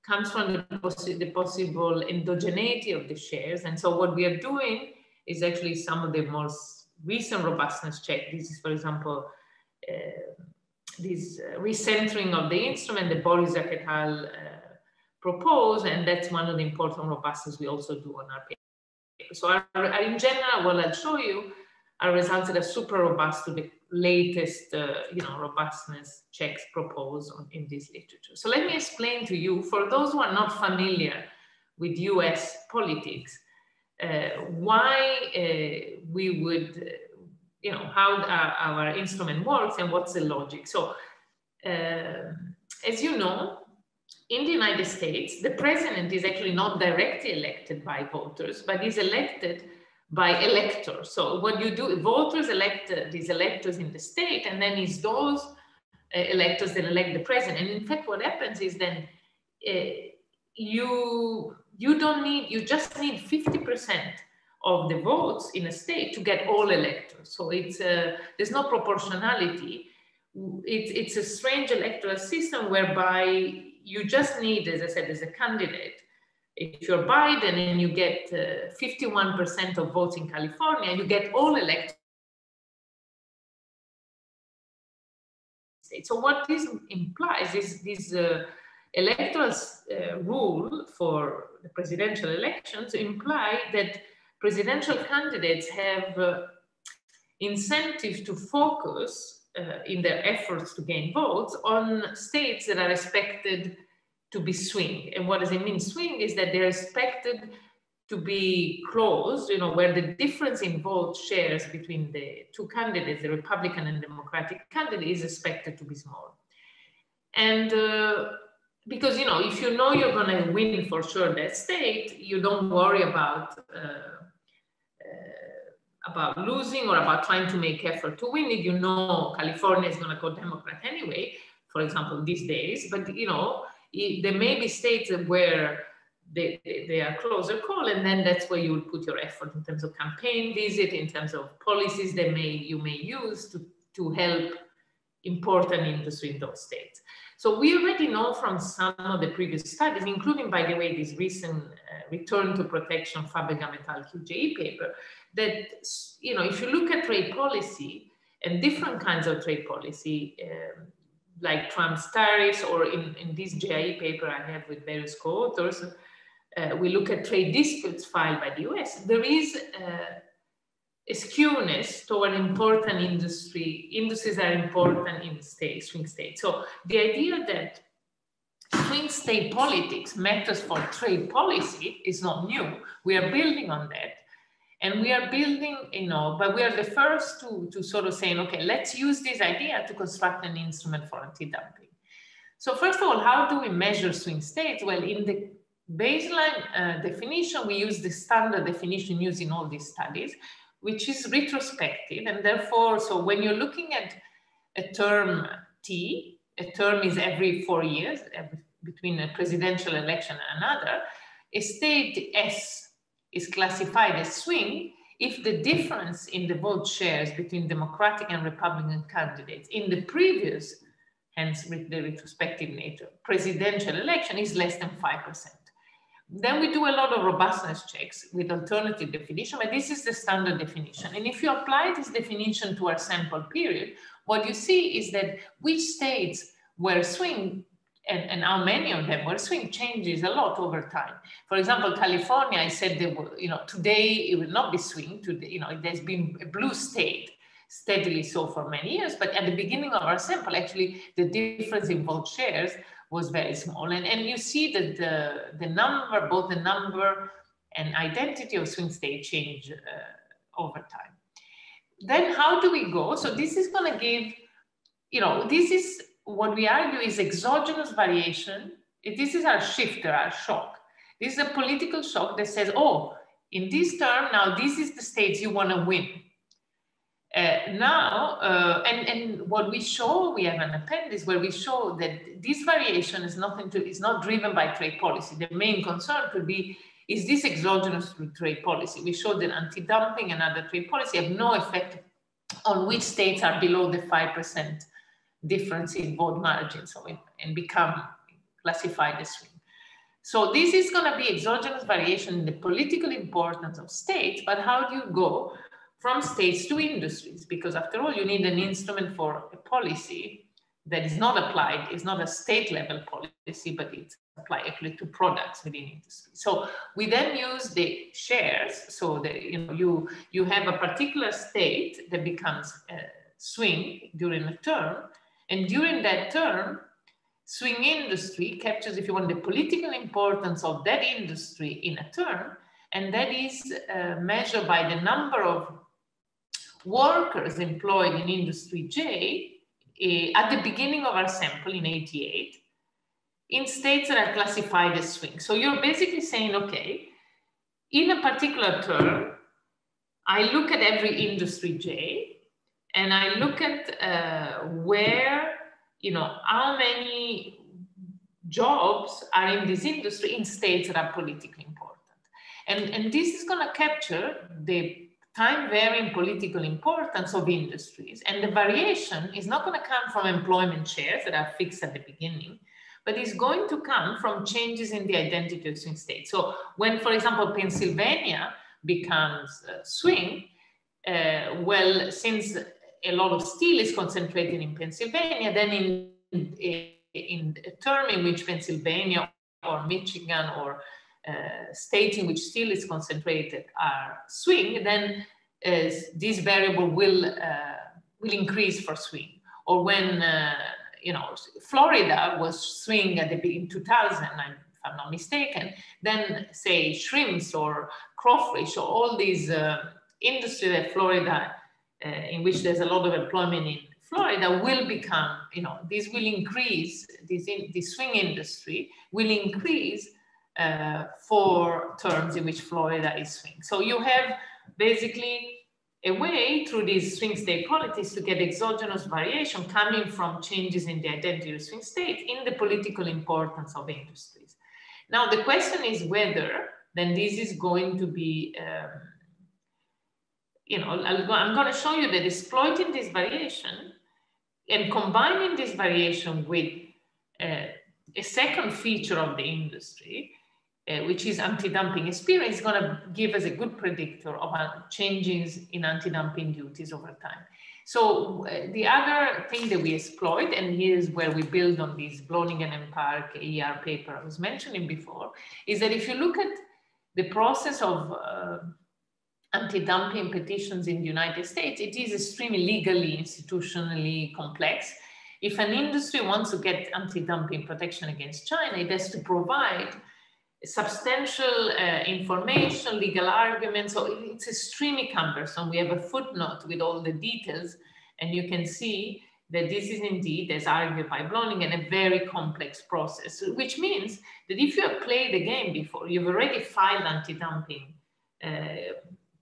comes from the, possi the possible endogeneity of the shares. And so what we are doing is actually some of the most recent robustness check. This is, for example, uh, this uh, recentering of the instrument the et al. Propose, and that's one of the important robustness we also do on our paper. So our, in general, what I'll show you are results that are super robust to the latest, uh, you know, robustness checks proposed on, in this literature. So let me explain to you, for those who are not familiar with US politics, uh, why uh, we would, uh, you know, how our, our, instrument works and what's the logic. So uh, as you know, in the United States, the president is actually not directly elected by voters, but is elected by electors. So what you do, voters elect these electors in the state, and then it's those uh, electors that elect the president. And in fact, what happens is then uh, you you don't need you just need 50% of the votes in a state to get all electors. So it's uh, there's no proportionality. It's a strange electoral system whereby you just need, as I said, as a candidate, if you're Biden and you get 51% uh, of votes in California, you get all elected states. So what this implies is this uh, electoral uh, rule for the presidential elections imply that presidential candidates have uh, incentive to focus uh, in their efforts to gain votes on states that are expected to be swing. And what does it mean? Swing is that they're expected to be close, you know, where the difference in vote shares between the two candidates, the Republican and Democratic candidate, is expected to be small. And uh, because, you know, if you know you're going to win for sure that state, you don't worry about uh, about losing or about trying to make effort to win it. You know, California is going to go Democrat anyway, for example, these days. But you know, there may be states where they, they, are closer call, and then that's where you would put your effort in terms of campaign visit, in terms of policies that may you may use to, to help important industry in those states. So we already know from some of the previous studies, including, by the way, this recent uh, return to protection Fajgelbaum et al. QJE paper, that you know if you look at trade policy, and different kinds of trade policy, um, like Trump's tariffs, or in, in this JIE paper I have with various co-authors, uh, we look at trade disputes filed by the US, there is uh, a skewness toward important industry. Industries are important in states, swing states. So the idea that swing state politics matters for trade policy is not new. We are building on that. And we are building, you know, but we are the first to, to sort of saying, okay, let's use this idea to construct an instrument for anti-dumping. So first of all, how do we measure swing states? Well, in the baseline uh, definition, we use the standard definition used in all these studies, which is retrospective. And therefore, so when you're looking at a term T, a term is every four years, every, between a presidential election and another, a state S is classified as swing if the difference in the vote shares between Democratic and Republican candidates in the previous, hence with the retrospective nature, presidential election is less than 5%. Then we do a lot of robustness checks with alternative definition, but this is the standard definition. And if you apply this definition to our sample period, what you see is that which states were swing and, and how many of them were swing changes a lot over time. For example, California, I said they were, you know, today it will not be swing. Today, you know, there's been a blue state steadily so for many years, but at the beginning of our sample, actually the difference in vote shares was very small. And, and you see that the, the number, both the number and identity of swing state change uh, over time. Then how do we go? So this is gonna give, you know, this is what we argue is exogenous variation. This is our shifter, our shock. This is a political shock that says, oh, in this term, now this is the states you want to win. Uh, now, uh, and, and what we show, we have an appendix where we show that this variation is nothing to, is not driven by trade policy. The main concern could be, is this exogenous to trade policy? We showed that anti-dumping and other trade policy have no effect on which states are below the 5% difference in vote margins so and become classified as swing. So this is going to be exogenous variation in the political importance of states, but how do you go from states to industries? Because after all, you need an instrument for a policy that is not applied, is not a state level policy, but it's applied actually to products within industry. So we then use the shares. So that you know you you have a particular state that becomes a swing during a term, and during that term, swing industry captures, if you want, the political importance of that industry in a term, and that is uh, measured by the number of workers employed in industry J uh, at the beginning of our sample in 88 in states that are classified as swing. So you're basically saying, okay, in a particular term, I look at every industry J and I look at uh, where, you know, how many jobs are in this industry in states that are politically important. And, and this is going to capture the time varying political importance of industries. And the variation is not going to come from employment shares that are fixed at the beginning, but is going to come from changes in the identity of swing states. So when, for example, Pennsylvania becomes swing, uh, well, since a lot of steel is concentrated in Pennsylvania, then in, in, in a term in which Pennsylvania or Michigan or uh, states in which steel is concentrated are swing, then uh, this variable will, uh, will increase for swing. Or when, uh, you know, Florida was swing at the in 2000, if I'm not mistaken, then say shrimps or crawfish or all these uh, industry that Florida in which there's a lot of employment in Florida will become, you know, this will increase, this, in, this swing industry will increase uh, for terms in which Florida is swing. So you have basically a way through these swing state politics to get exogenous variation coming from changes in the identity of swing states in the political importance of industries. Now, the question is whether then this is going to be um, you know, I'm going to show you that exploiting this variation and combining this variation with uh, a second feature of the industry, uh, which is anti-dumping experience, is going to give us a good predictor of uh, changes in anti-dumping duties over time. So uh, the other thing that we exploit, and here's where we build on this Blonigen and Park ER paper I was mentioning before, is that if you look at the process of uh, anti-dumping petitions in the United States, it is extremely legally, institutionally complex. If an industry wants to get anti-dumping protection against China, it has to provide substantial uh, information, legal arguments. So it's extremely cumbersome. We have a footnote with all the details, and you can see that this is indeed, as argued by Blonigen, a very complex process, which means that if you have played the game before, you've already filed anti-dumping uh,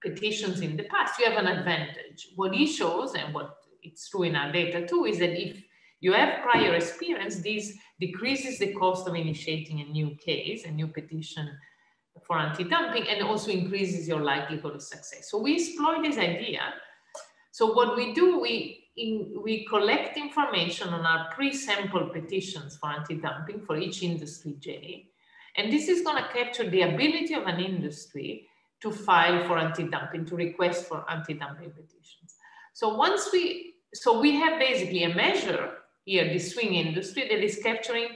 petitions in the past, you have an advantage. What he shows, and what it's true in our data too, is that if you have prior experience, this decreases the cost of initiating a new case, a new petition for anti-dumping, and also increases your likelihood of success. So we exploit this idea. So what we do, we in, we collect information on our pre-sample petitions for anti-dumping for each industry J, and this is going to capture the ability of an industry to file for anti-dumping, to request for anti-dumping petitions. So once we, so we have basically a measure here, the swing industry that is capturing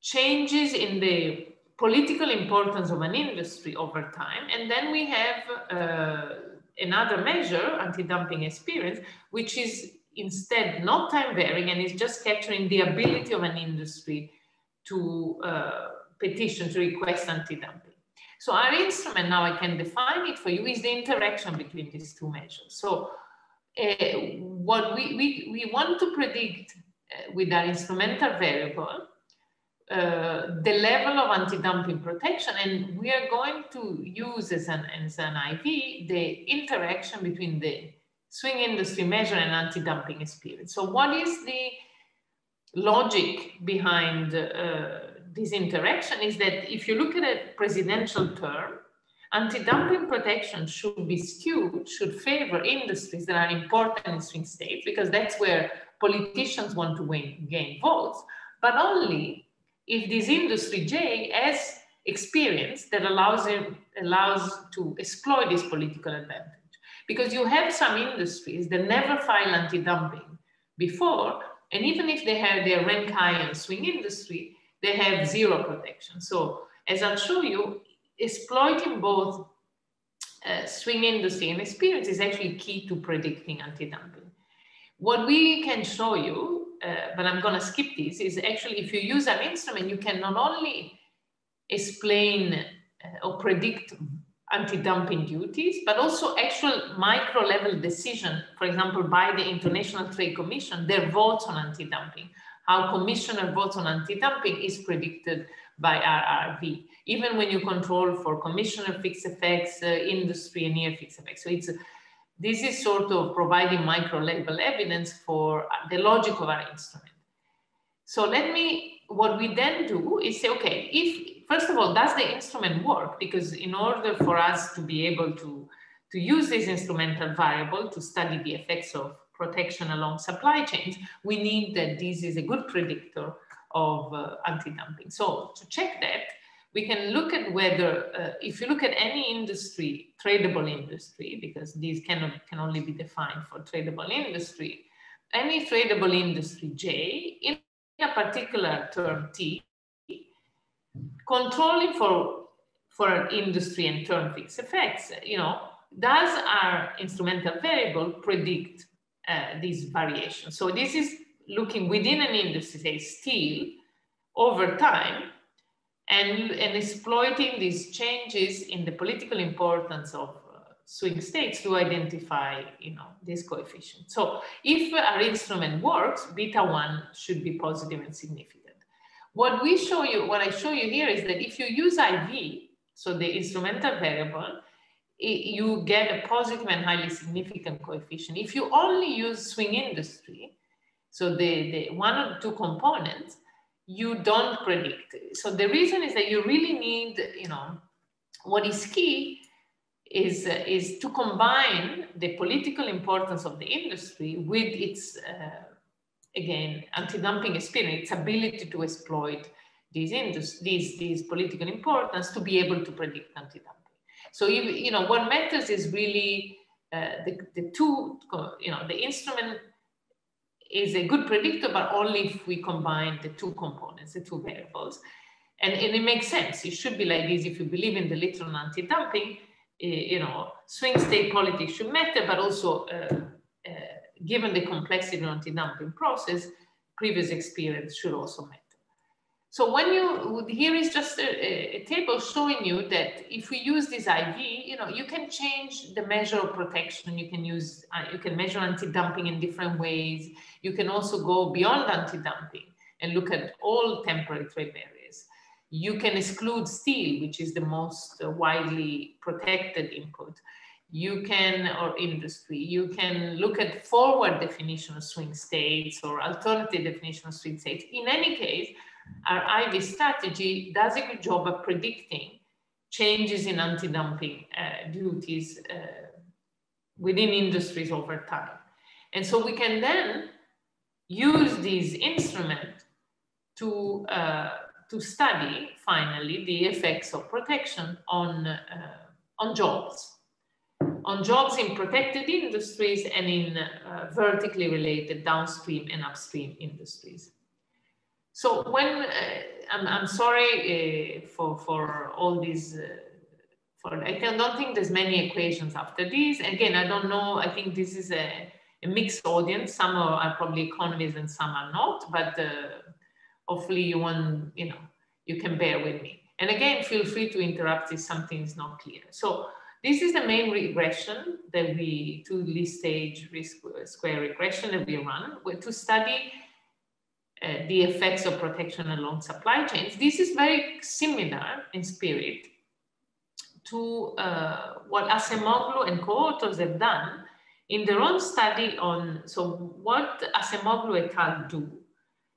changes in the political importance of an industry over time. And then we have uh, another measure, anti-dumping experience, which is instead not time varying and is just capturing the ability of an industry to uh, petition, to request anti-dumping. So our instrument, now I can define it for you, is the interaction between these two measures. So uh, what we, we, we want to predict uh, with our instrumental variable uh, the level of anti-dumping protection and we are going to use as an, as an IV the interaction between the swing industry measure and anti-dumping experience. So what is the logic behind uh, this interaction is that if you look at a presidential term, anti-dumping protection should be skewed, should favor industries that are important in swing states, because that's where politicians want to win, gain votes, but only if this industry J has experience that allows him allows to exploit this political advantage. Because you have some industries that never file anti-dumping before, and even if they have their rank high and swing industry, they have zero protection. So as I'll show you, exploiting both uh, swing industry and experience is actually key to predicting anti-dumping. What we can show you, uh, but I'm going to skip this, is actually if you use an instrument, you can not only explain uh, or predict anti-dumping duties, but also actual micro-level decision, for example, by the International Trade Commission, their votes on anti-dumping. How commissioner votes on anti-dumping is predicted by RRV, even when you control for commissioner fixed effects, uh, industry and near fixed effects. So it's this is sort of providing micro level evidence for the logic of our instrument. So let me, what we then do is say, okay, if, first of all, does the instrument work? Because in order for us to be able to, to use this instrumental variable to study the effects of protection along supply chains, we need that this is a good predictor of uh, anti-dumping. So to check that, we can look at whether, uh, if you look at any industry, tradable industry, because these cannot, can only be defined for tradable industry, any tradable industry J, in a particular term T, controlling for, for an industry and term fixed effects, you know, does our instrumental variable predict uh, these variations? So this is looking within an industry, say steel, over time, and, and exploiting these changes in the political importance of uh, swing states to identify, you know, this coefficient. So if our instrument works, beta one should be positive and significant. What we show you, what I show you here is that if you use IV, so the instrumental variable, you get a positive and highly significant coefficient. If you only use swing industry, so the, the one or two components, you don't predict. So the reason is that you really need, you know, what is key is, uh, is to combine the political importance of the industry with its, uh, again, anti-dumping experience, its ability to exploit these, these, these political importance to be able to predict anti-dumping. So, you, you know, what matters is really uh, the, the two, you know, the instrument is a good predictor, but only if we combine the two components, the two variables. And, and it makes sense. It should be like this if you believe in the literal anti-dumping, eh, you know, swing state politics should matter, but also uh, uh, given the complexity of the anti-dumping process, previous experience should also matter. So when you, here is just a, a, table showing you that if we use this IV, you know, you can change the measure of protection. You can use, uh, you can measure anti-dumping in different ways. You can also go beyond anti-dumping and look at all temporary trade barriers. You can exclude steel, which is the most uh, widely protected input. You can, or industry, you can look at forward definition of swing states or alternative definition of swing states. In any case, our IV strategy does a good job of predicting changes in anti-dumping uh, duties uh, within industries over time. And so we can then use these instruments to, uh, to study, finally, the effects of protection on, uh, on jobs, on jobs in protected industries and in uh, vertically related downstream and upstream industries. So when uh, I'm, I'm sorry uh, for for all these. Uh, for I don't think there's many equations after this. Again, I don't know. I think this is a, a mixed audience. Some are, are, probably economists and some are not. But uh, hopefully, you want you know you can bear with me. And again, feel free to interrupt if something is not clear. So this is the main regression that we, to least stage risk square regression that we run to study uh, the effects of protection along supply chains. This is very similar in spirit to uh, what Acemoglu and co-authors have done in their own study on, so what Acemoglu et al. do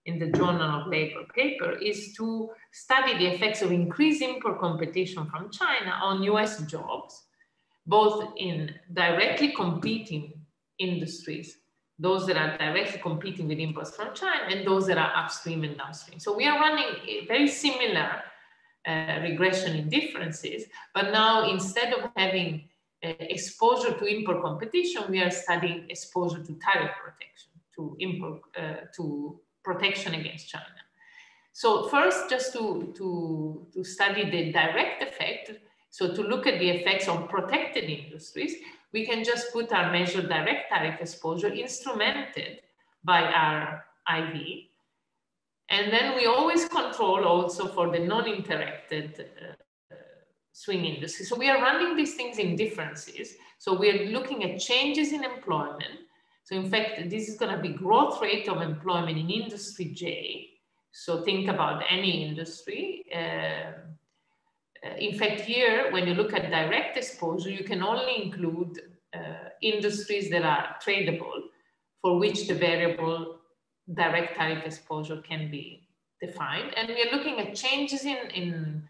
in the Journal of Labor paper is to study the effects of increased import competition from China on US jobs, both in directly competing industries those that are directly competing with imports from China and those that are upstream and downstream. So we are running very similar uh, regression in differences, but now instead of having uh, exposure to import competition, we are studying exposure to tariff protection, to import, uh, to protection against China. So first, just to, to, to study the direct effect, so to look at the effects on protected industries, we can just put our measured direct tariff exposure instrumented by our IV. And then we always control also for the non-interacted uh, swing industry. So we are running these things in differences. So we are looking at changes in employment. So in fact, this is gonna be growth rate of employment in industry J. So think about any industry. Uh, in fact, here, when you look at direct exposure, you can only include uh, industries that are tradable for which the variable direct tariff exposure can be defined. And we are looking at changes in, in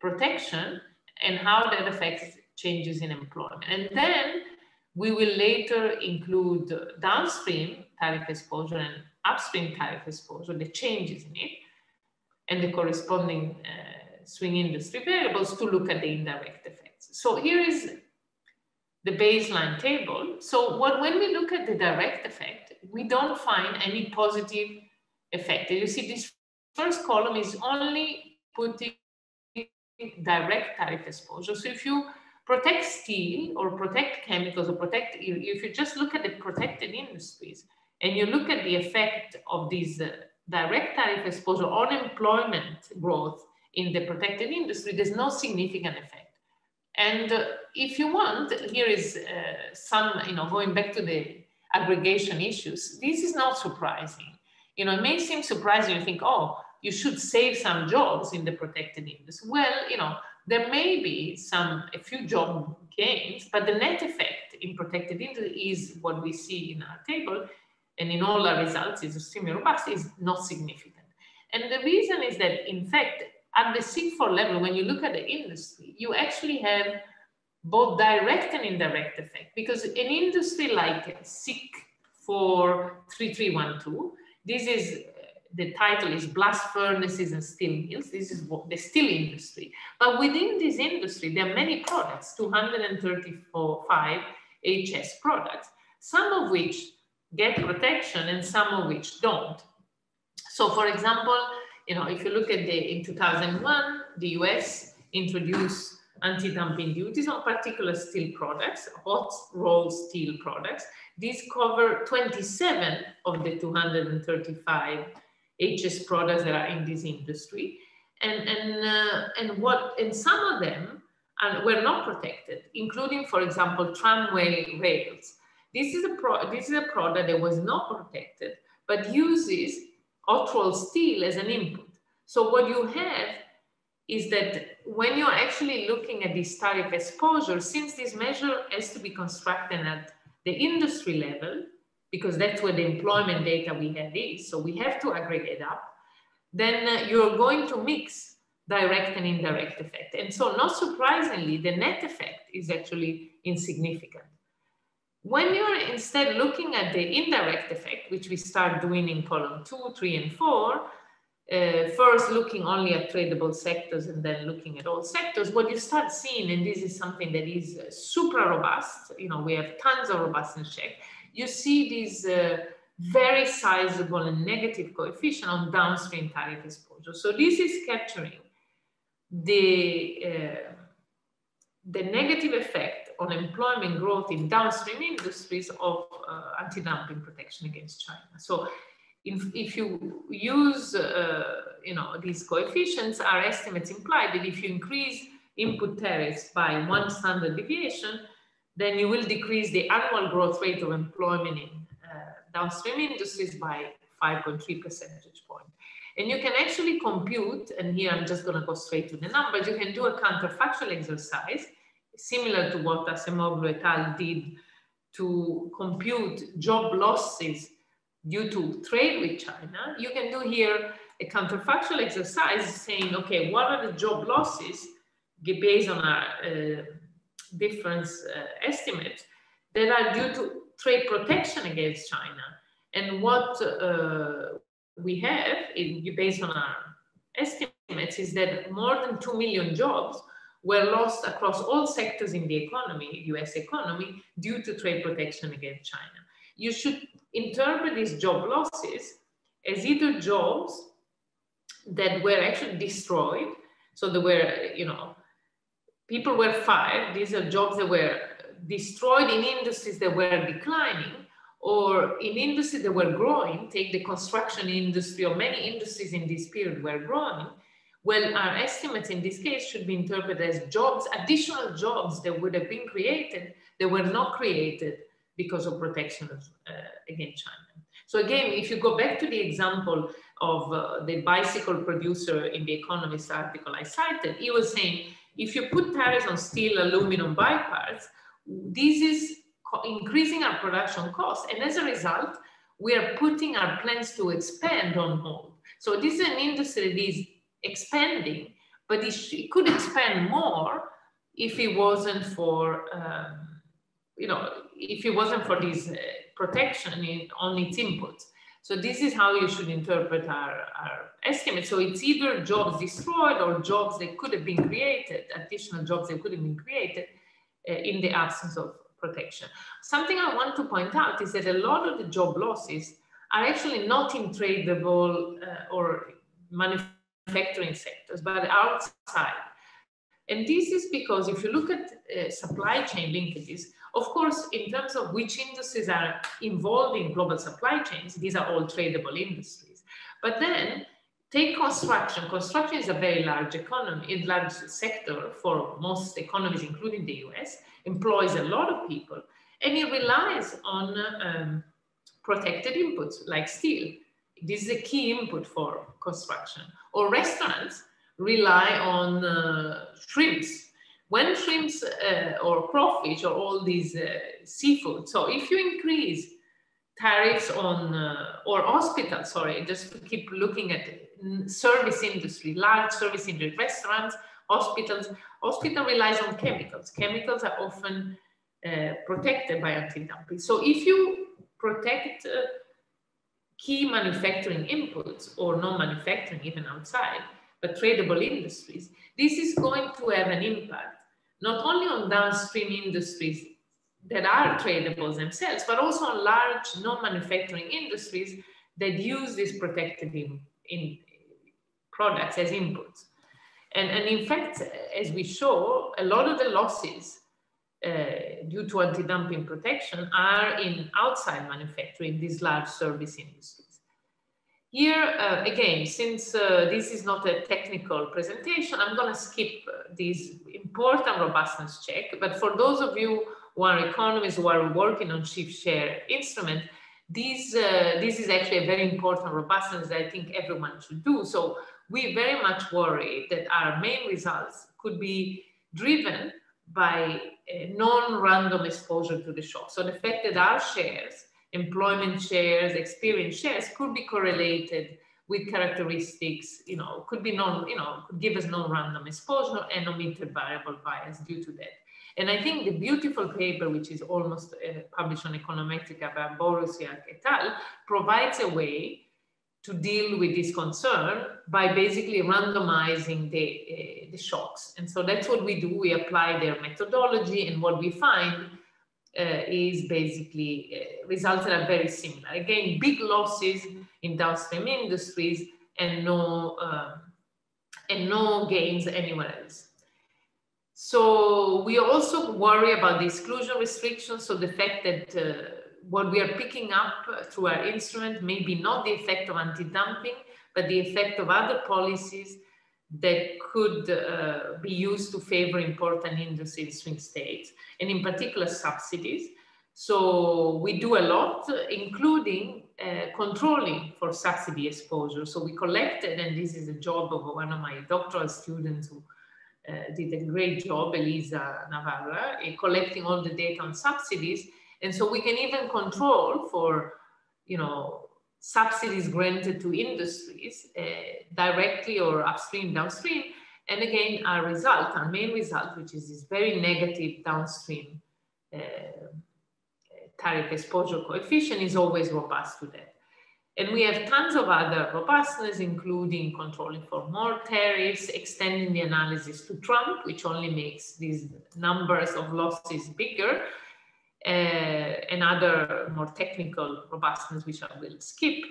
protection and how that affects changes in employment. And then we will later include downstream tariff exposure and upstream tariff exposure, the changes in it, and the corresponding uh, swing industry variables to look at the indirect effects. So here is the baseline table. So what, when we look at the direct effect, we don't find any positive effect. You see this first column is only putting direct tariff exposure. So if you protect steel or protect chemicals or protect, if you just look at the protected industries and you look at the effect of these uh, direct tariff exposure on employment growth in the protected industry, there's no significant effect. And uh, if you want, here is uh, some, you know, going back to the aggregation issues, this is not surprising. You know, it may seem surprising, you think, oh, you should save some jobs in the protected industry. Well, you know, there may be some, a few job gains, but the net effect in protected industry is what we see in our table and in all our results is extremely robust, is not significant. And the reason is that, in fact, at the SIC4 level, when you look at the industry, you actually have both direct and indirect effect because an industry like SIC for 3312, this is the title is blast furnaces and steel mills. This is the steel industry. But within this industry, there are many products, 235 HS products, some of which get protection and some of which don't. So for example, you know, if you look at the, in 2001, the US introduced anti-dumping duties on particular steel products, hot rolled steel products. These cover 27 of the 235 HS products that are in this industry. And, and, uh, and what, and some of them are, were not protected, including, for example, tramway rails. This is, a pro, this is a product that was not protected, but uses rolled steel as an input. So what you have is that when you're actually looking at this tariff exposure, since this measure has to be constructed at the industry level, because that's where the employment data we have is, so we have to aggregate up, then uh, you're going to mix direct and indirect effect. And so not surprisingly, the net effect is actually insignificant. When you're instead looking at the indirect effect, which we start doing in column two, three, and four, uh, first looking only at tradable sectors and then looking at all sectors, what you start seeing, and this is something that is super robust, you know, we have tons of robustness check, you see these uh, very sizable and negative coefficient on downstream tariff exposure. So this is capturing the, uh, the negative effect on employment growth in downstream industries of uh, anti-dumping protection against China. So if, if you use uh, you know, these coefficients, our estimates imply that if you increase input tariffs by one standard deviation, then you will decrease the annual growth rate of employment in uh, downstream industries by 5.3 percentage point. And you can actually compute, and here I'm just gonna go straight to the numbers, you can do a counterfactual exercise, similar to what Acemoglu et al. did to compute job losses due to trade with China, you can do here a counterfactual exercise saying, okay, what are the job losses based on our uh, difference uh, estimates that are due to trade protection against China? And what uh, we have, in, based on our estimates, is that more than 2 million jobs were lost across all sectors in the economy, US economy, due to trade protection against China. You should interpret these job losses as either jobs that were actually destroyed. So there were, you know, people were fired. These are jobs that were destroyed in industries that were declining or in industries that were growing. Take the construction industry or many industries in this period were growing. Well, our estimates in this case should be interpreted as jobs, additional jobs that would have been created that were not created because of protection uh, against China. So again, if you go back to the example of uh, the bicycle producer in the Economist article I cited, he was saying, if you put tariffs on steel, aluminum, bike parts, this is increasing our production costs. And as a result, we are putting our plans to expand on hold. So this is an industry that is expanding, but it, could expand more if it wasn't for um, you know, if it wasn't for this uh, protection in, on its inputs. So this is how you should interpret our, our estimate. So it's either jobs destroyed or jobs that could have been created, additional jobs that could have been created uh, in the absence of protection. Something I want to point out is that a lot of the job losses are actually not in tradable uh, or manufacturing sectors, but outside. And this is because if you look at uh, supply chain linkages, of course, in terms of which industries are involved in global supply chains, these are all tradable industries. But then take construction. Construction is a very large economy, a large sector for most economies, including the US, employs a lot of people, and it relies on um, protected inputs like steel. This is a key input for construction. Or restaurants rely on uh, shrimps when shrimps uh, or crawfish or all these uh, seafood, so if you increase tariffs on, uh, or hospitals, sorry, just to keep looking at service industry, large service industry, restaurants, hospitals, hospital relies on chemicals. Chemicals are often uh, protected by anti-dumping. So if you protect uh, key manufacturing inputs or non-manufacturing even outside, but tradable industries, this is going to have an impact not only on downstream industries that are tradable themselves, but also on large non-manufacturing industries that use these protected in, in products as inputs. And, and in fact, as we show, a lot of the losses uh, due to anti-dumping protection are in outside manufacturing, these large service industries. Here, uh, again, since uh, this is not a technical presentation, I'm going to skip this important robustness check. But for those of you who are economists who are working on shift share instrument, this, uh, this is actually a very important robustness that I think everyone should do. So we very much worry that our main results could be driven by non-random exposure to the shock. So the fact that our shares, employment shares, experience shares could be correlated with characteristics, you know, could be non, you know, could give us non-random exposure and omitted variable bias due to that. And I think the beautiful paper, which is almost uh, published on Econometrica by Borusyak et al., provides a way to deal with this concern by basically randomizing the, uh, the shocks. And so that's what we do. We apply their methodology and what we find uh, is basically uh, results that are very similar. Again, big losses in downstream industries and no, um, and no gains anywhere else. So we also worry about the exclusion restrictions. So the fact that uh, what we are picking up through our instrument may be not the effect of anti-dumping, but the effect of other policies that could uh, be used to favor important industries in swing states, and in particular subsidies. So we do a lot, including uh, controlling for subsidy exposure. So we collected, and this is a job of one of my doctoral students who uh, did a great job, Elisa Navarra, in collecting all the data on subsidies and so we can even control for, you know, subsidies granted to industries uh, directly or upstream, downstream. And again, our result, our main result, which is this very negative downstream uh, tariff exposure coefficient is always robust to that. And we have tons of other robustness, including controlling for more tariffs, extending the analysis to Trump, which only makes these numbers of losses bigger, and other more technical robustness, which I will skip.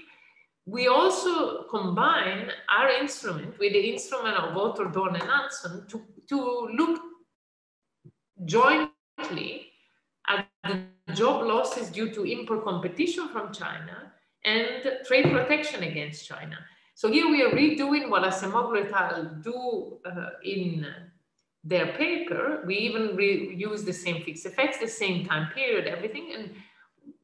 We also combine our instrument with the instrument of Autor, Dorn, and Hanson to, to look jointly at the job losses due to import competition from China and trade protection against China. So here we are redoing what Acemoglu et al. do uh, in their paper, we even use the same fixed effects, the same time period, everything. And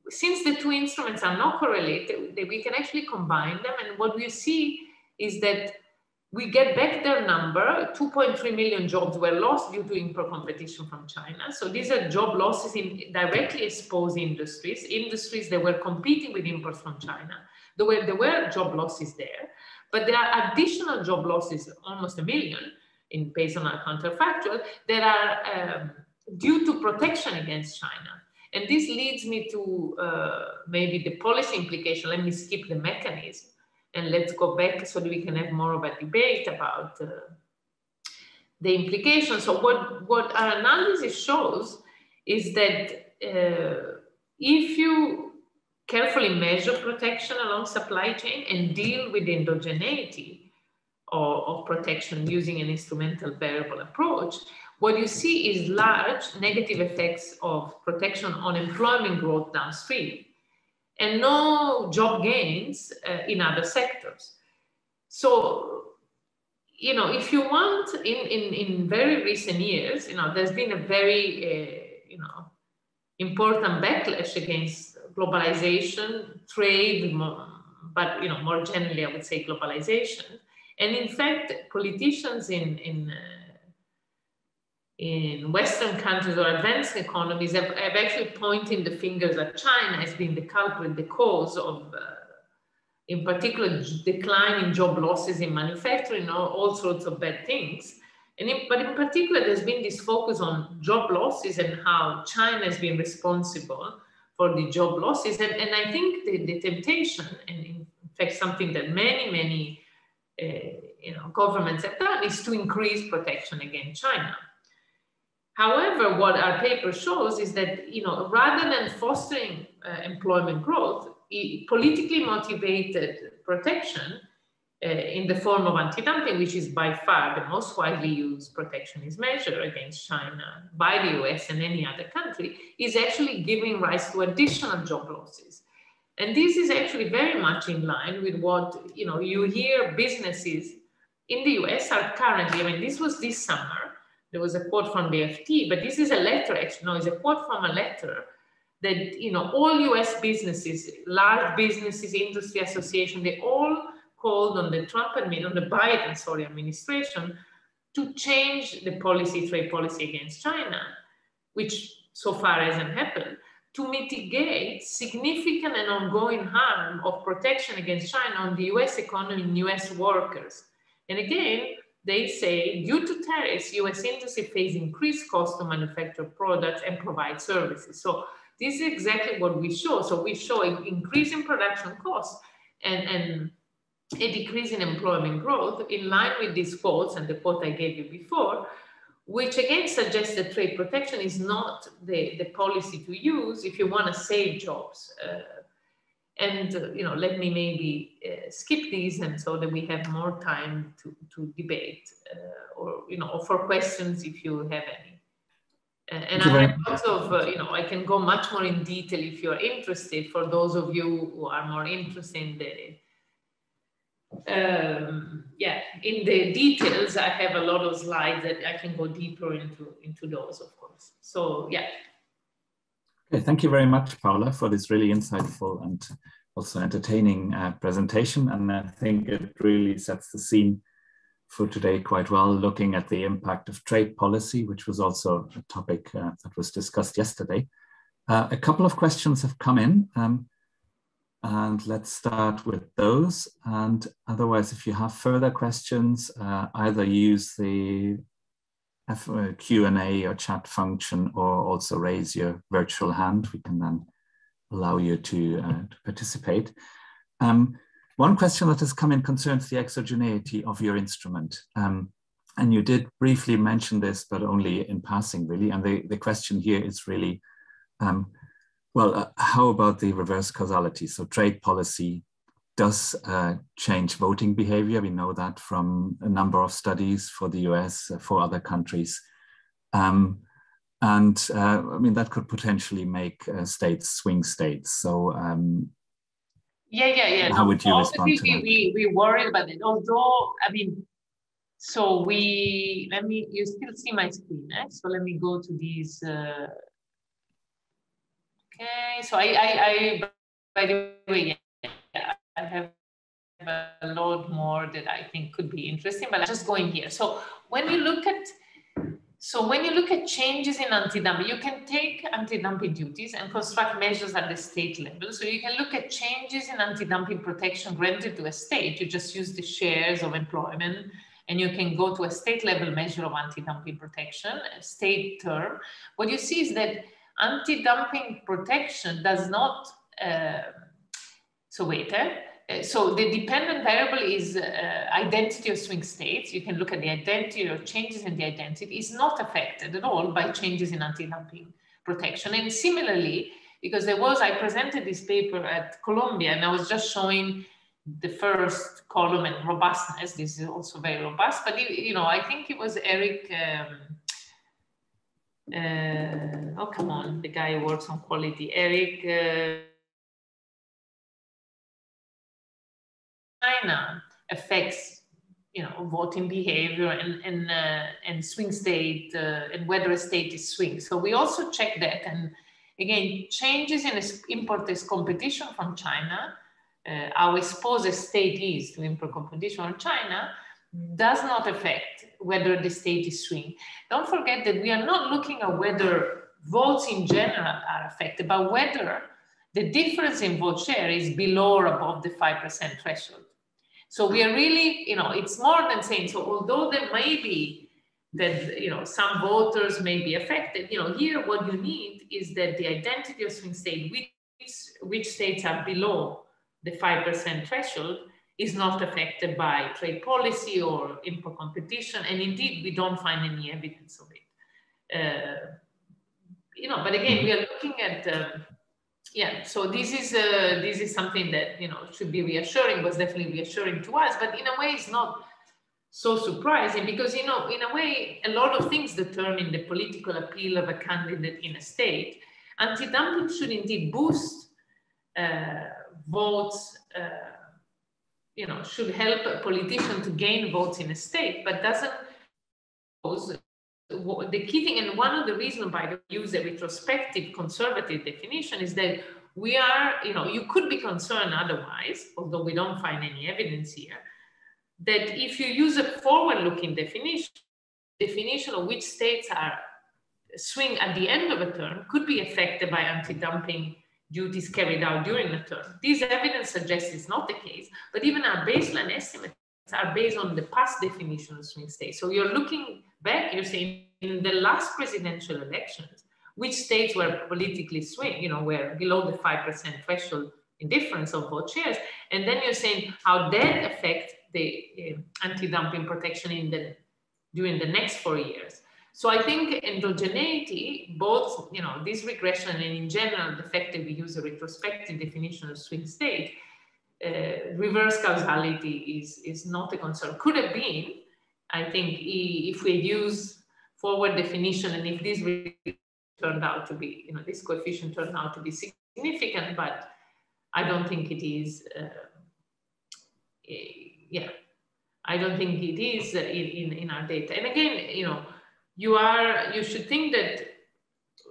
since the two instruments are not correlated, we can actually combine them. And what we see is that we get back their number. 2.3 million jobs were lost due to import competition from China. So these are job losses in directly exposed industries, industries that were competing with imports from China. There were, there were job losses there, but there are additional job losses, almost a million, in based on our counterfactual that are um, due to protection against China. And this leads me to uh, maybe the policy implication. Let me skip the mechanism and let's go back so that we can have more of a debate about uh, the implications. So what, what our analysis shows is that uh, if you carefully measure protection along supply chain and deal with endogeneity, or of protection using an instrumental variable approach, what you see is large negative effects of protection on employment growth downstream and no job gains uh, in other sectors. So, you know, if you want, in, in, in very recent years, you know, there's been a very, uh, you know, important backlash against globalization, trade, but, you know, more generally, I would say globalization. And in fact, politicians in, in, uh, in Western countries or advanced economies have, have actually pointed the fingers at China as being the culprit, the cause of, uh, in particular, decline in job losses in manufacturing, or all sorts of bad things. And in, but in particular, there's been this focus on job losses and how China has been responsible for the job losses. And, and I think the, the temptation, and in fact, something that many, many you know, governments have done is to increase protection against China. However, what our paper shows is that, you know, rather than fostering uh, employment growth, politically motivated protection uh, in the form of anti-dumping, which is by far the most widely used protectionist measure against China by the US and any other country, is actually giving rise to additional job losses. And this is actually very much in line with what you know you hear businesses in the US are currently, I mean, this was this summer, there was a quote from the FT, but this is a letter, actually, no, it's a quote from a letter that, you know, all US businesses, large businesses, industry association, they all called on the Trump administration, on the Biden, sorry, administration to change the policy, trade policy against China, which so far hasn't happened, to mitigate significant and ongoing harm of protection against China on the US economy and US workers. And again, they say due to tariffs, US industry face increased cost to manufacture products and provide services. So this is exactly what we show. So we show an increase in production costs and, and a decrease in employment growth in line with these quotes and the quote I gave you before, which again suggests that trade protection is not the, the policy to use if you want to save jobs. Uh, and uh, you know, let me maybe uh, skip these and so that we have more time to, to debate uh, or, you know, or for questions if you have any. and I have lots of, uh, you know, I can go much more in detail if you're interested for those of you who are more interested in the um, yeah, in the details, I have a lot of slides that I can go deeper into, into those, of course. So yeah. Okay, thank you very much, Paola, for this really insightful and also entertaining uh, presentation. And I think it really sets the scene for today quite well, looking at the impact of trade policy, which was also a topic uh, that was discussed yesterday. Uh, a couple of questions have come in. Um, and let's start with those. And otherwise, if you have further questions, uh, either use the uh, Q&A or chat function or also raise your virtual hand. We can then allow you to, uh, to participate. Um, one question that has come in concerns the exogeneity of your instrument. Um, and you did briefly mention this, but only in passing, really. And the, the question here is really, um, well, uh, how about the reverse causality? So trade policy does uh, change voting behavior. We know that from a number of studies for the US, uh, for other countries. Um, and uh, I mean, that could potentially make uh, states swing states. So um, yeah, yeah, yeah. How would you respond to that? We, we worry about it. Although, I mean, so we, let me, you still see my screen, eh? So let me go to these, uh, Okay, so I, I, I by the way, yeah, I have a lot more that I think could be interesting, but I'm just going here. So when you look at so when you look at changes in anti-dumping, you can take anti-dumping duties and construct measures at the state level. So you can look at changes in anti-dumping protection granted to a state. You just use the shares of employment and you can go to a state level measure of anti-dumping protection, a state term. What you see is that anti-dumping protection does not, uh, so wait, eh? so the dependent variable is uh, identity of swing states. You can look at the identity or changes in the identity is not affected at all by changes in anti-dumping protection. And similarly, because there was, I presented this paper at Columbia and I was just showing the first column and robustness. This is also very robust, but you know, I think it was Eric, um, uh, oh, come on, the guy who works on quality, Eric. Uh, China affects, you know, voting behavior and and uh, and swing state uh, and whether a state is swing. So we also check that, and again, changes in import is competition from China, uh, how exposed a state is to import competition from China does not affect whether the state is swing. Don't forget that we are not looking at whether votes in general are affected, but whether the difference in vote share is below or above the 5% threshold. So we are really, you know, it's more than saying, so although there may be that, you know, some voters may be affected, you know, here what you need is that the identity of swing state, which, which states are below the 5% threshold, is not affected by trade policy or import competition. And indeed, we don't find any evidence of it. uh, you know, but again, we are looking at, um, yeah, so this is, uh, this is something that, you know, should be reassuring, was definitely reassuring to us, but in a way it's not so surprising because, you know, in a way, a lot of things determine the political appeal of a candidate in a state. Anti-dumping should indeed boost uh, votes, uh, you know, should help a politician to gain votes in a state, but doesn't the key thing, and one of the reasons why we use a retrospective conservative definition is that we are, you know, you could be concerned otherwise, although we don't find any evidence here, that if you use a forward-looking definition, definition of which states are swing at the end of a term could be affected by anti-dumping duties carried out during the term. This evidence suggests it's not the case, but even our baseline estimates are based on the past definition of swing states. So you're looking back, you're saying in the last presidential elections, which states were politically swing, you know, were below the 5% threshold in difference of vote shares. And then you're saying how that affect the uh, anti-dumping protection in the during the next four years. So I think endogeneity, both, you know, this regression and in general, the fact that we use a retrospective definition of swing state, uh, reverse causality is, is not a concern. Could have been, I think if we use forward definition and if this turned out to be, you know, this coefficient turned out to be significant, but I don't think it is, uh, yeah, I don't think it is in, in, in our data. And again, you know, you are, you should think that,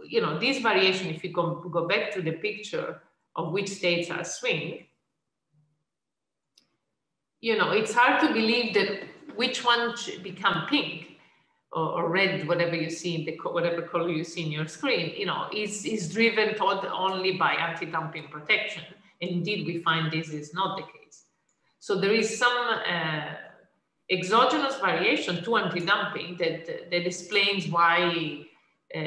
you know, this variation, if you go, go back to the picture of which states are swing, you know, it's hard to believe that which one should become pink or, or, red, whatever you see in the whatever color you see in your screen, you know, is is driven toward only by anti-dumping protection. Indeed, we find this is not the case. So there is some uh, exogenous variation to anti-dumping that that explains why uh,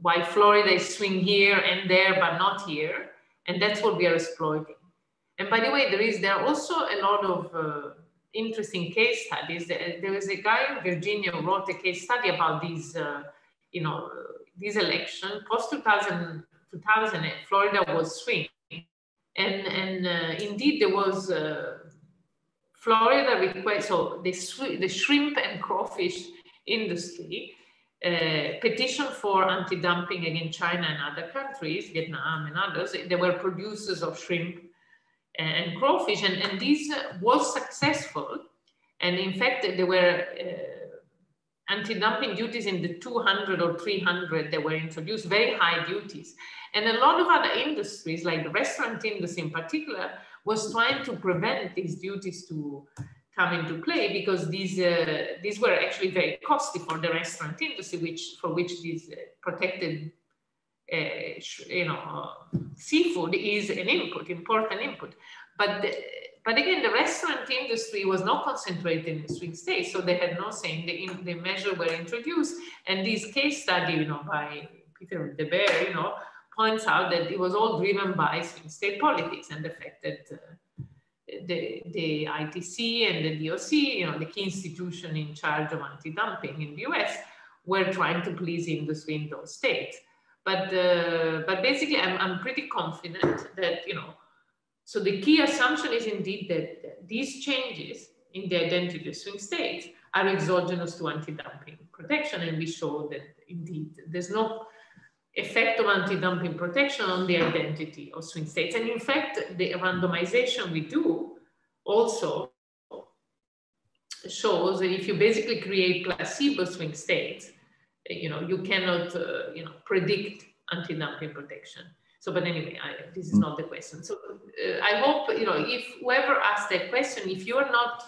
why Florida is swing here and there, but not here, and that's what we are exploiting. And by the way, there is there are also a lot of uh, interesting case studies. There was a guy in Virginia who wrote a case study about these, uh, you know, this election post 2000, 2000 Florida was swing. And, and uh, indeed there was uh, Florida request, so the, the shrimp and crawfish industry uh, petition for anti-dumping against China and other countries, Vietnam and others. They were producers of shrimp and crawfish. And, and this was successful. And in fact, there were uh, anti-dumping duties in the 200 or 300 that were introduced, very high duties. And a lot of other industries, like the restaurant industry in particular, was trying to prevent these duties to come into play because these uh, these were actually very costly for the restaurant industry, which for which these uh, protected uh, you know, seafood is an input, important input. But, the, but again, the restaurant industry was not concentrated in swing states, so they had no say. The, the measure were introduced, and this case study, you know, by Peter DeBeer, you know, points out that it was all driven by swing state politics and the fact that uh, the, the ITC and the DOC, you know, the key institution in charge of anti-dumping in the US, were trying to please industry in those states. But, uh, but basically, I'm, I'm pretty confident that, you know, so the key assumption is indeed that these changes in the identity of swing states are exogenous to anti-dumping protection. And we show that indeed there's no effect of anti-dumping protection on the identity of swing states. And in fact, the randomization we do also shows that if you basically create placebo swing states, you know, you cannot, uh, you know, predict anti-dumping protection. So, but anyway, I, this is not the question. So uh, I hope, you know, if whoever asked that question, if you're not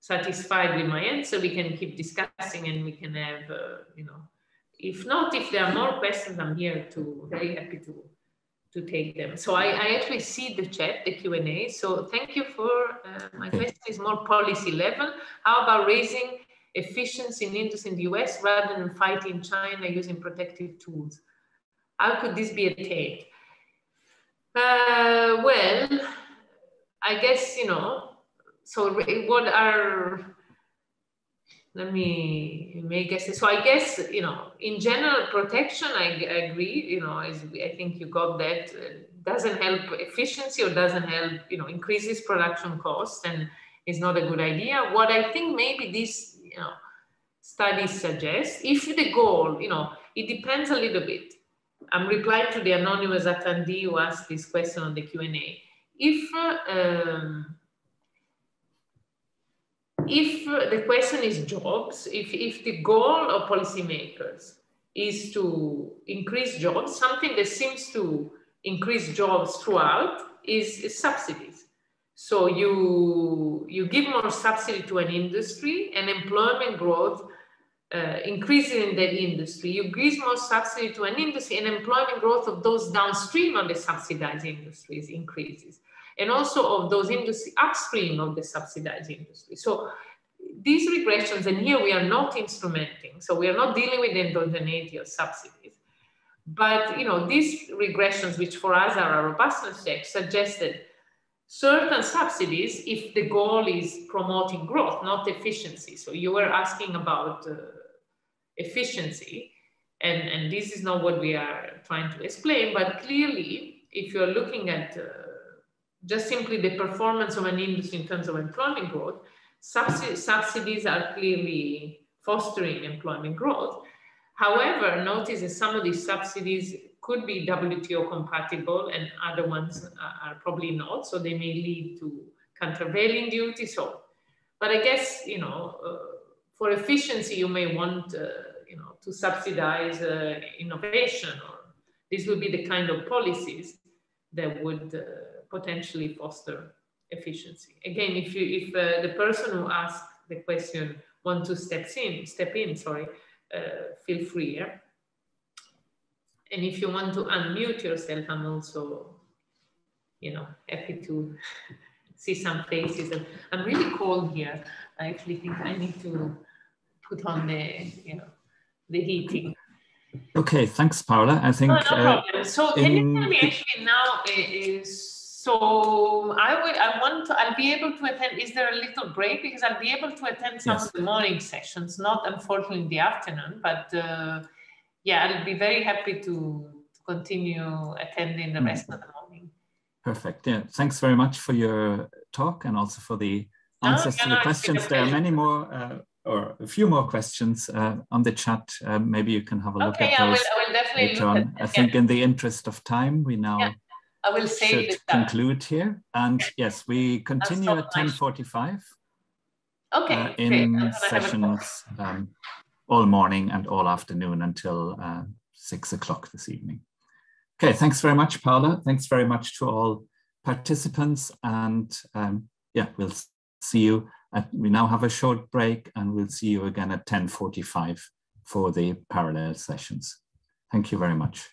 satisfied with my answer, we can keep discussing and we can have, uh, you know, if not, if there are more questions, I'm here to, very happy to, to take them. So I, I actually see the chat, the Q&A. So thank you for, uh, my question is more policy level. How about raising efficiency in industry in the US rather than fighting China using protective tools. How could this be attained? Uh, well, I guess, you know, so what are, let me make guess. So I guess you know, in general, protection. I, I agree. You know, is, I think you got that. Uh, doesn't help efficiency or doesn't help. You know, increases production cost and is not a good idea. What I think maybe this you know studies suggest, if the goal, you know, it depends a little bit. I'm replying to the anonymous attendee who asked this question on the Q&A. If um, if the question is jobs, if, if the goal of policymakers is to increase jobs, something that seems to increase jobs throughout is, is subsidies. So you, you give more subsidy to an industry and employment growth uh, increases in that industry. You give more subsidy to an industry and employment growth of those downstream of the subsidized industries increases and also of those industry upstream of the subsidized industry. So these regressions, and here we are not instrumenting, so we are not dealing with endogeneity of subsidies. But you know, these regressions, which for us are a robustness check, suggested certain subsidies if the goal is promoting growth, not efficiency. So you were asking about uh, efficiency, and, and this is not what we are trying to explain, but clearly, if you're looking at uh, just simply the performance of an industry in terms of employment growth, subsidies are clearly fostering employment growth. However, notice that some of these subsidies could be WTO compatible and other ones are probably not. So they may lead to countervailing duty. So, but I guess, you know, uh, for efficiency, you may want, uh, you know, to subsidize uh, innovation or this would be the kind of policies that would uh, potentially foster efficiency. Again, if you if uh, the person who asked the question want to step in, step in, sorry, uh, feel free. Yeah? And if you want to unmute yourself, I'm also, you know, happy to see some faces. And I'm really cold here. I actually think I need to put on the, you know, the heating. Okay, thanks, Paola. I think. No, no uh, problem. So, can you tell me actually now is so I will, I want to, I'll be able to attend, is there a little break? Because I'll be able to attend some yes. of the morning sessions, not unfortunately in the afternoon, but uh, yeah, I'll be very happy to, to continue attending the mm. rest of the morning. Perfect. Yeah. Thanks very much for your talk and also for the answers to the questions. There are many more uh, or a few more questions uh, on the chat. Uh, maybe you can have a look okay, at those I will, I will definitely later on. I think in the interest of time, we now yeah. I will say should conclude here. And yes, we continue at 10.45. Okay, uh, in sessions um, all morning and all afternoon until uh, six o'clock this evening. Okay, thanks very much, Paola. Thanks very much to all participants. And um, yeah, we'll see you. At, we now have a short break and we'll see you again at 10.45 for the parallel sessions. Thank you very much.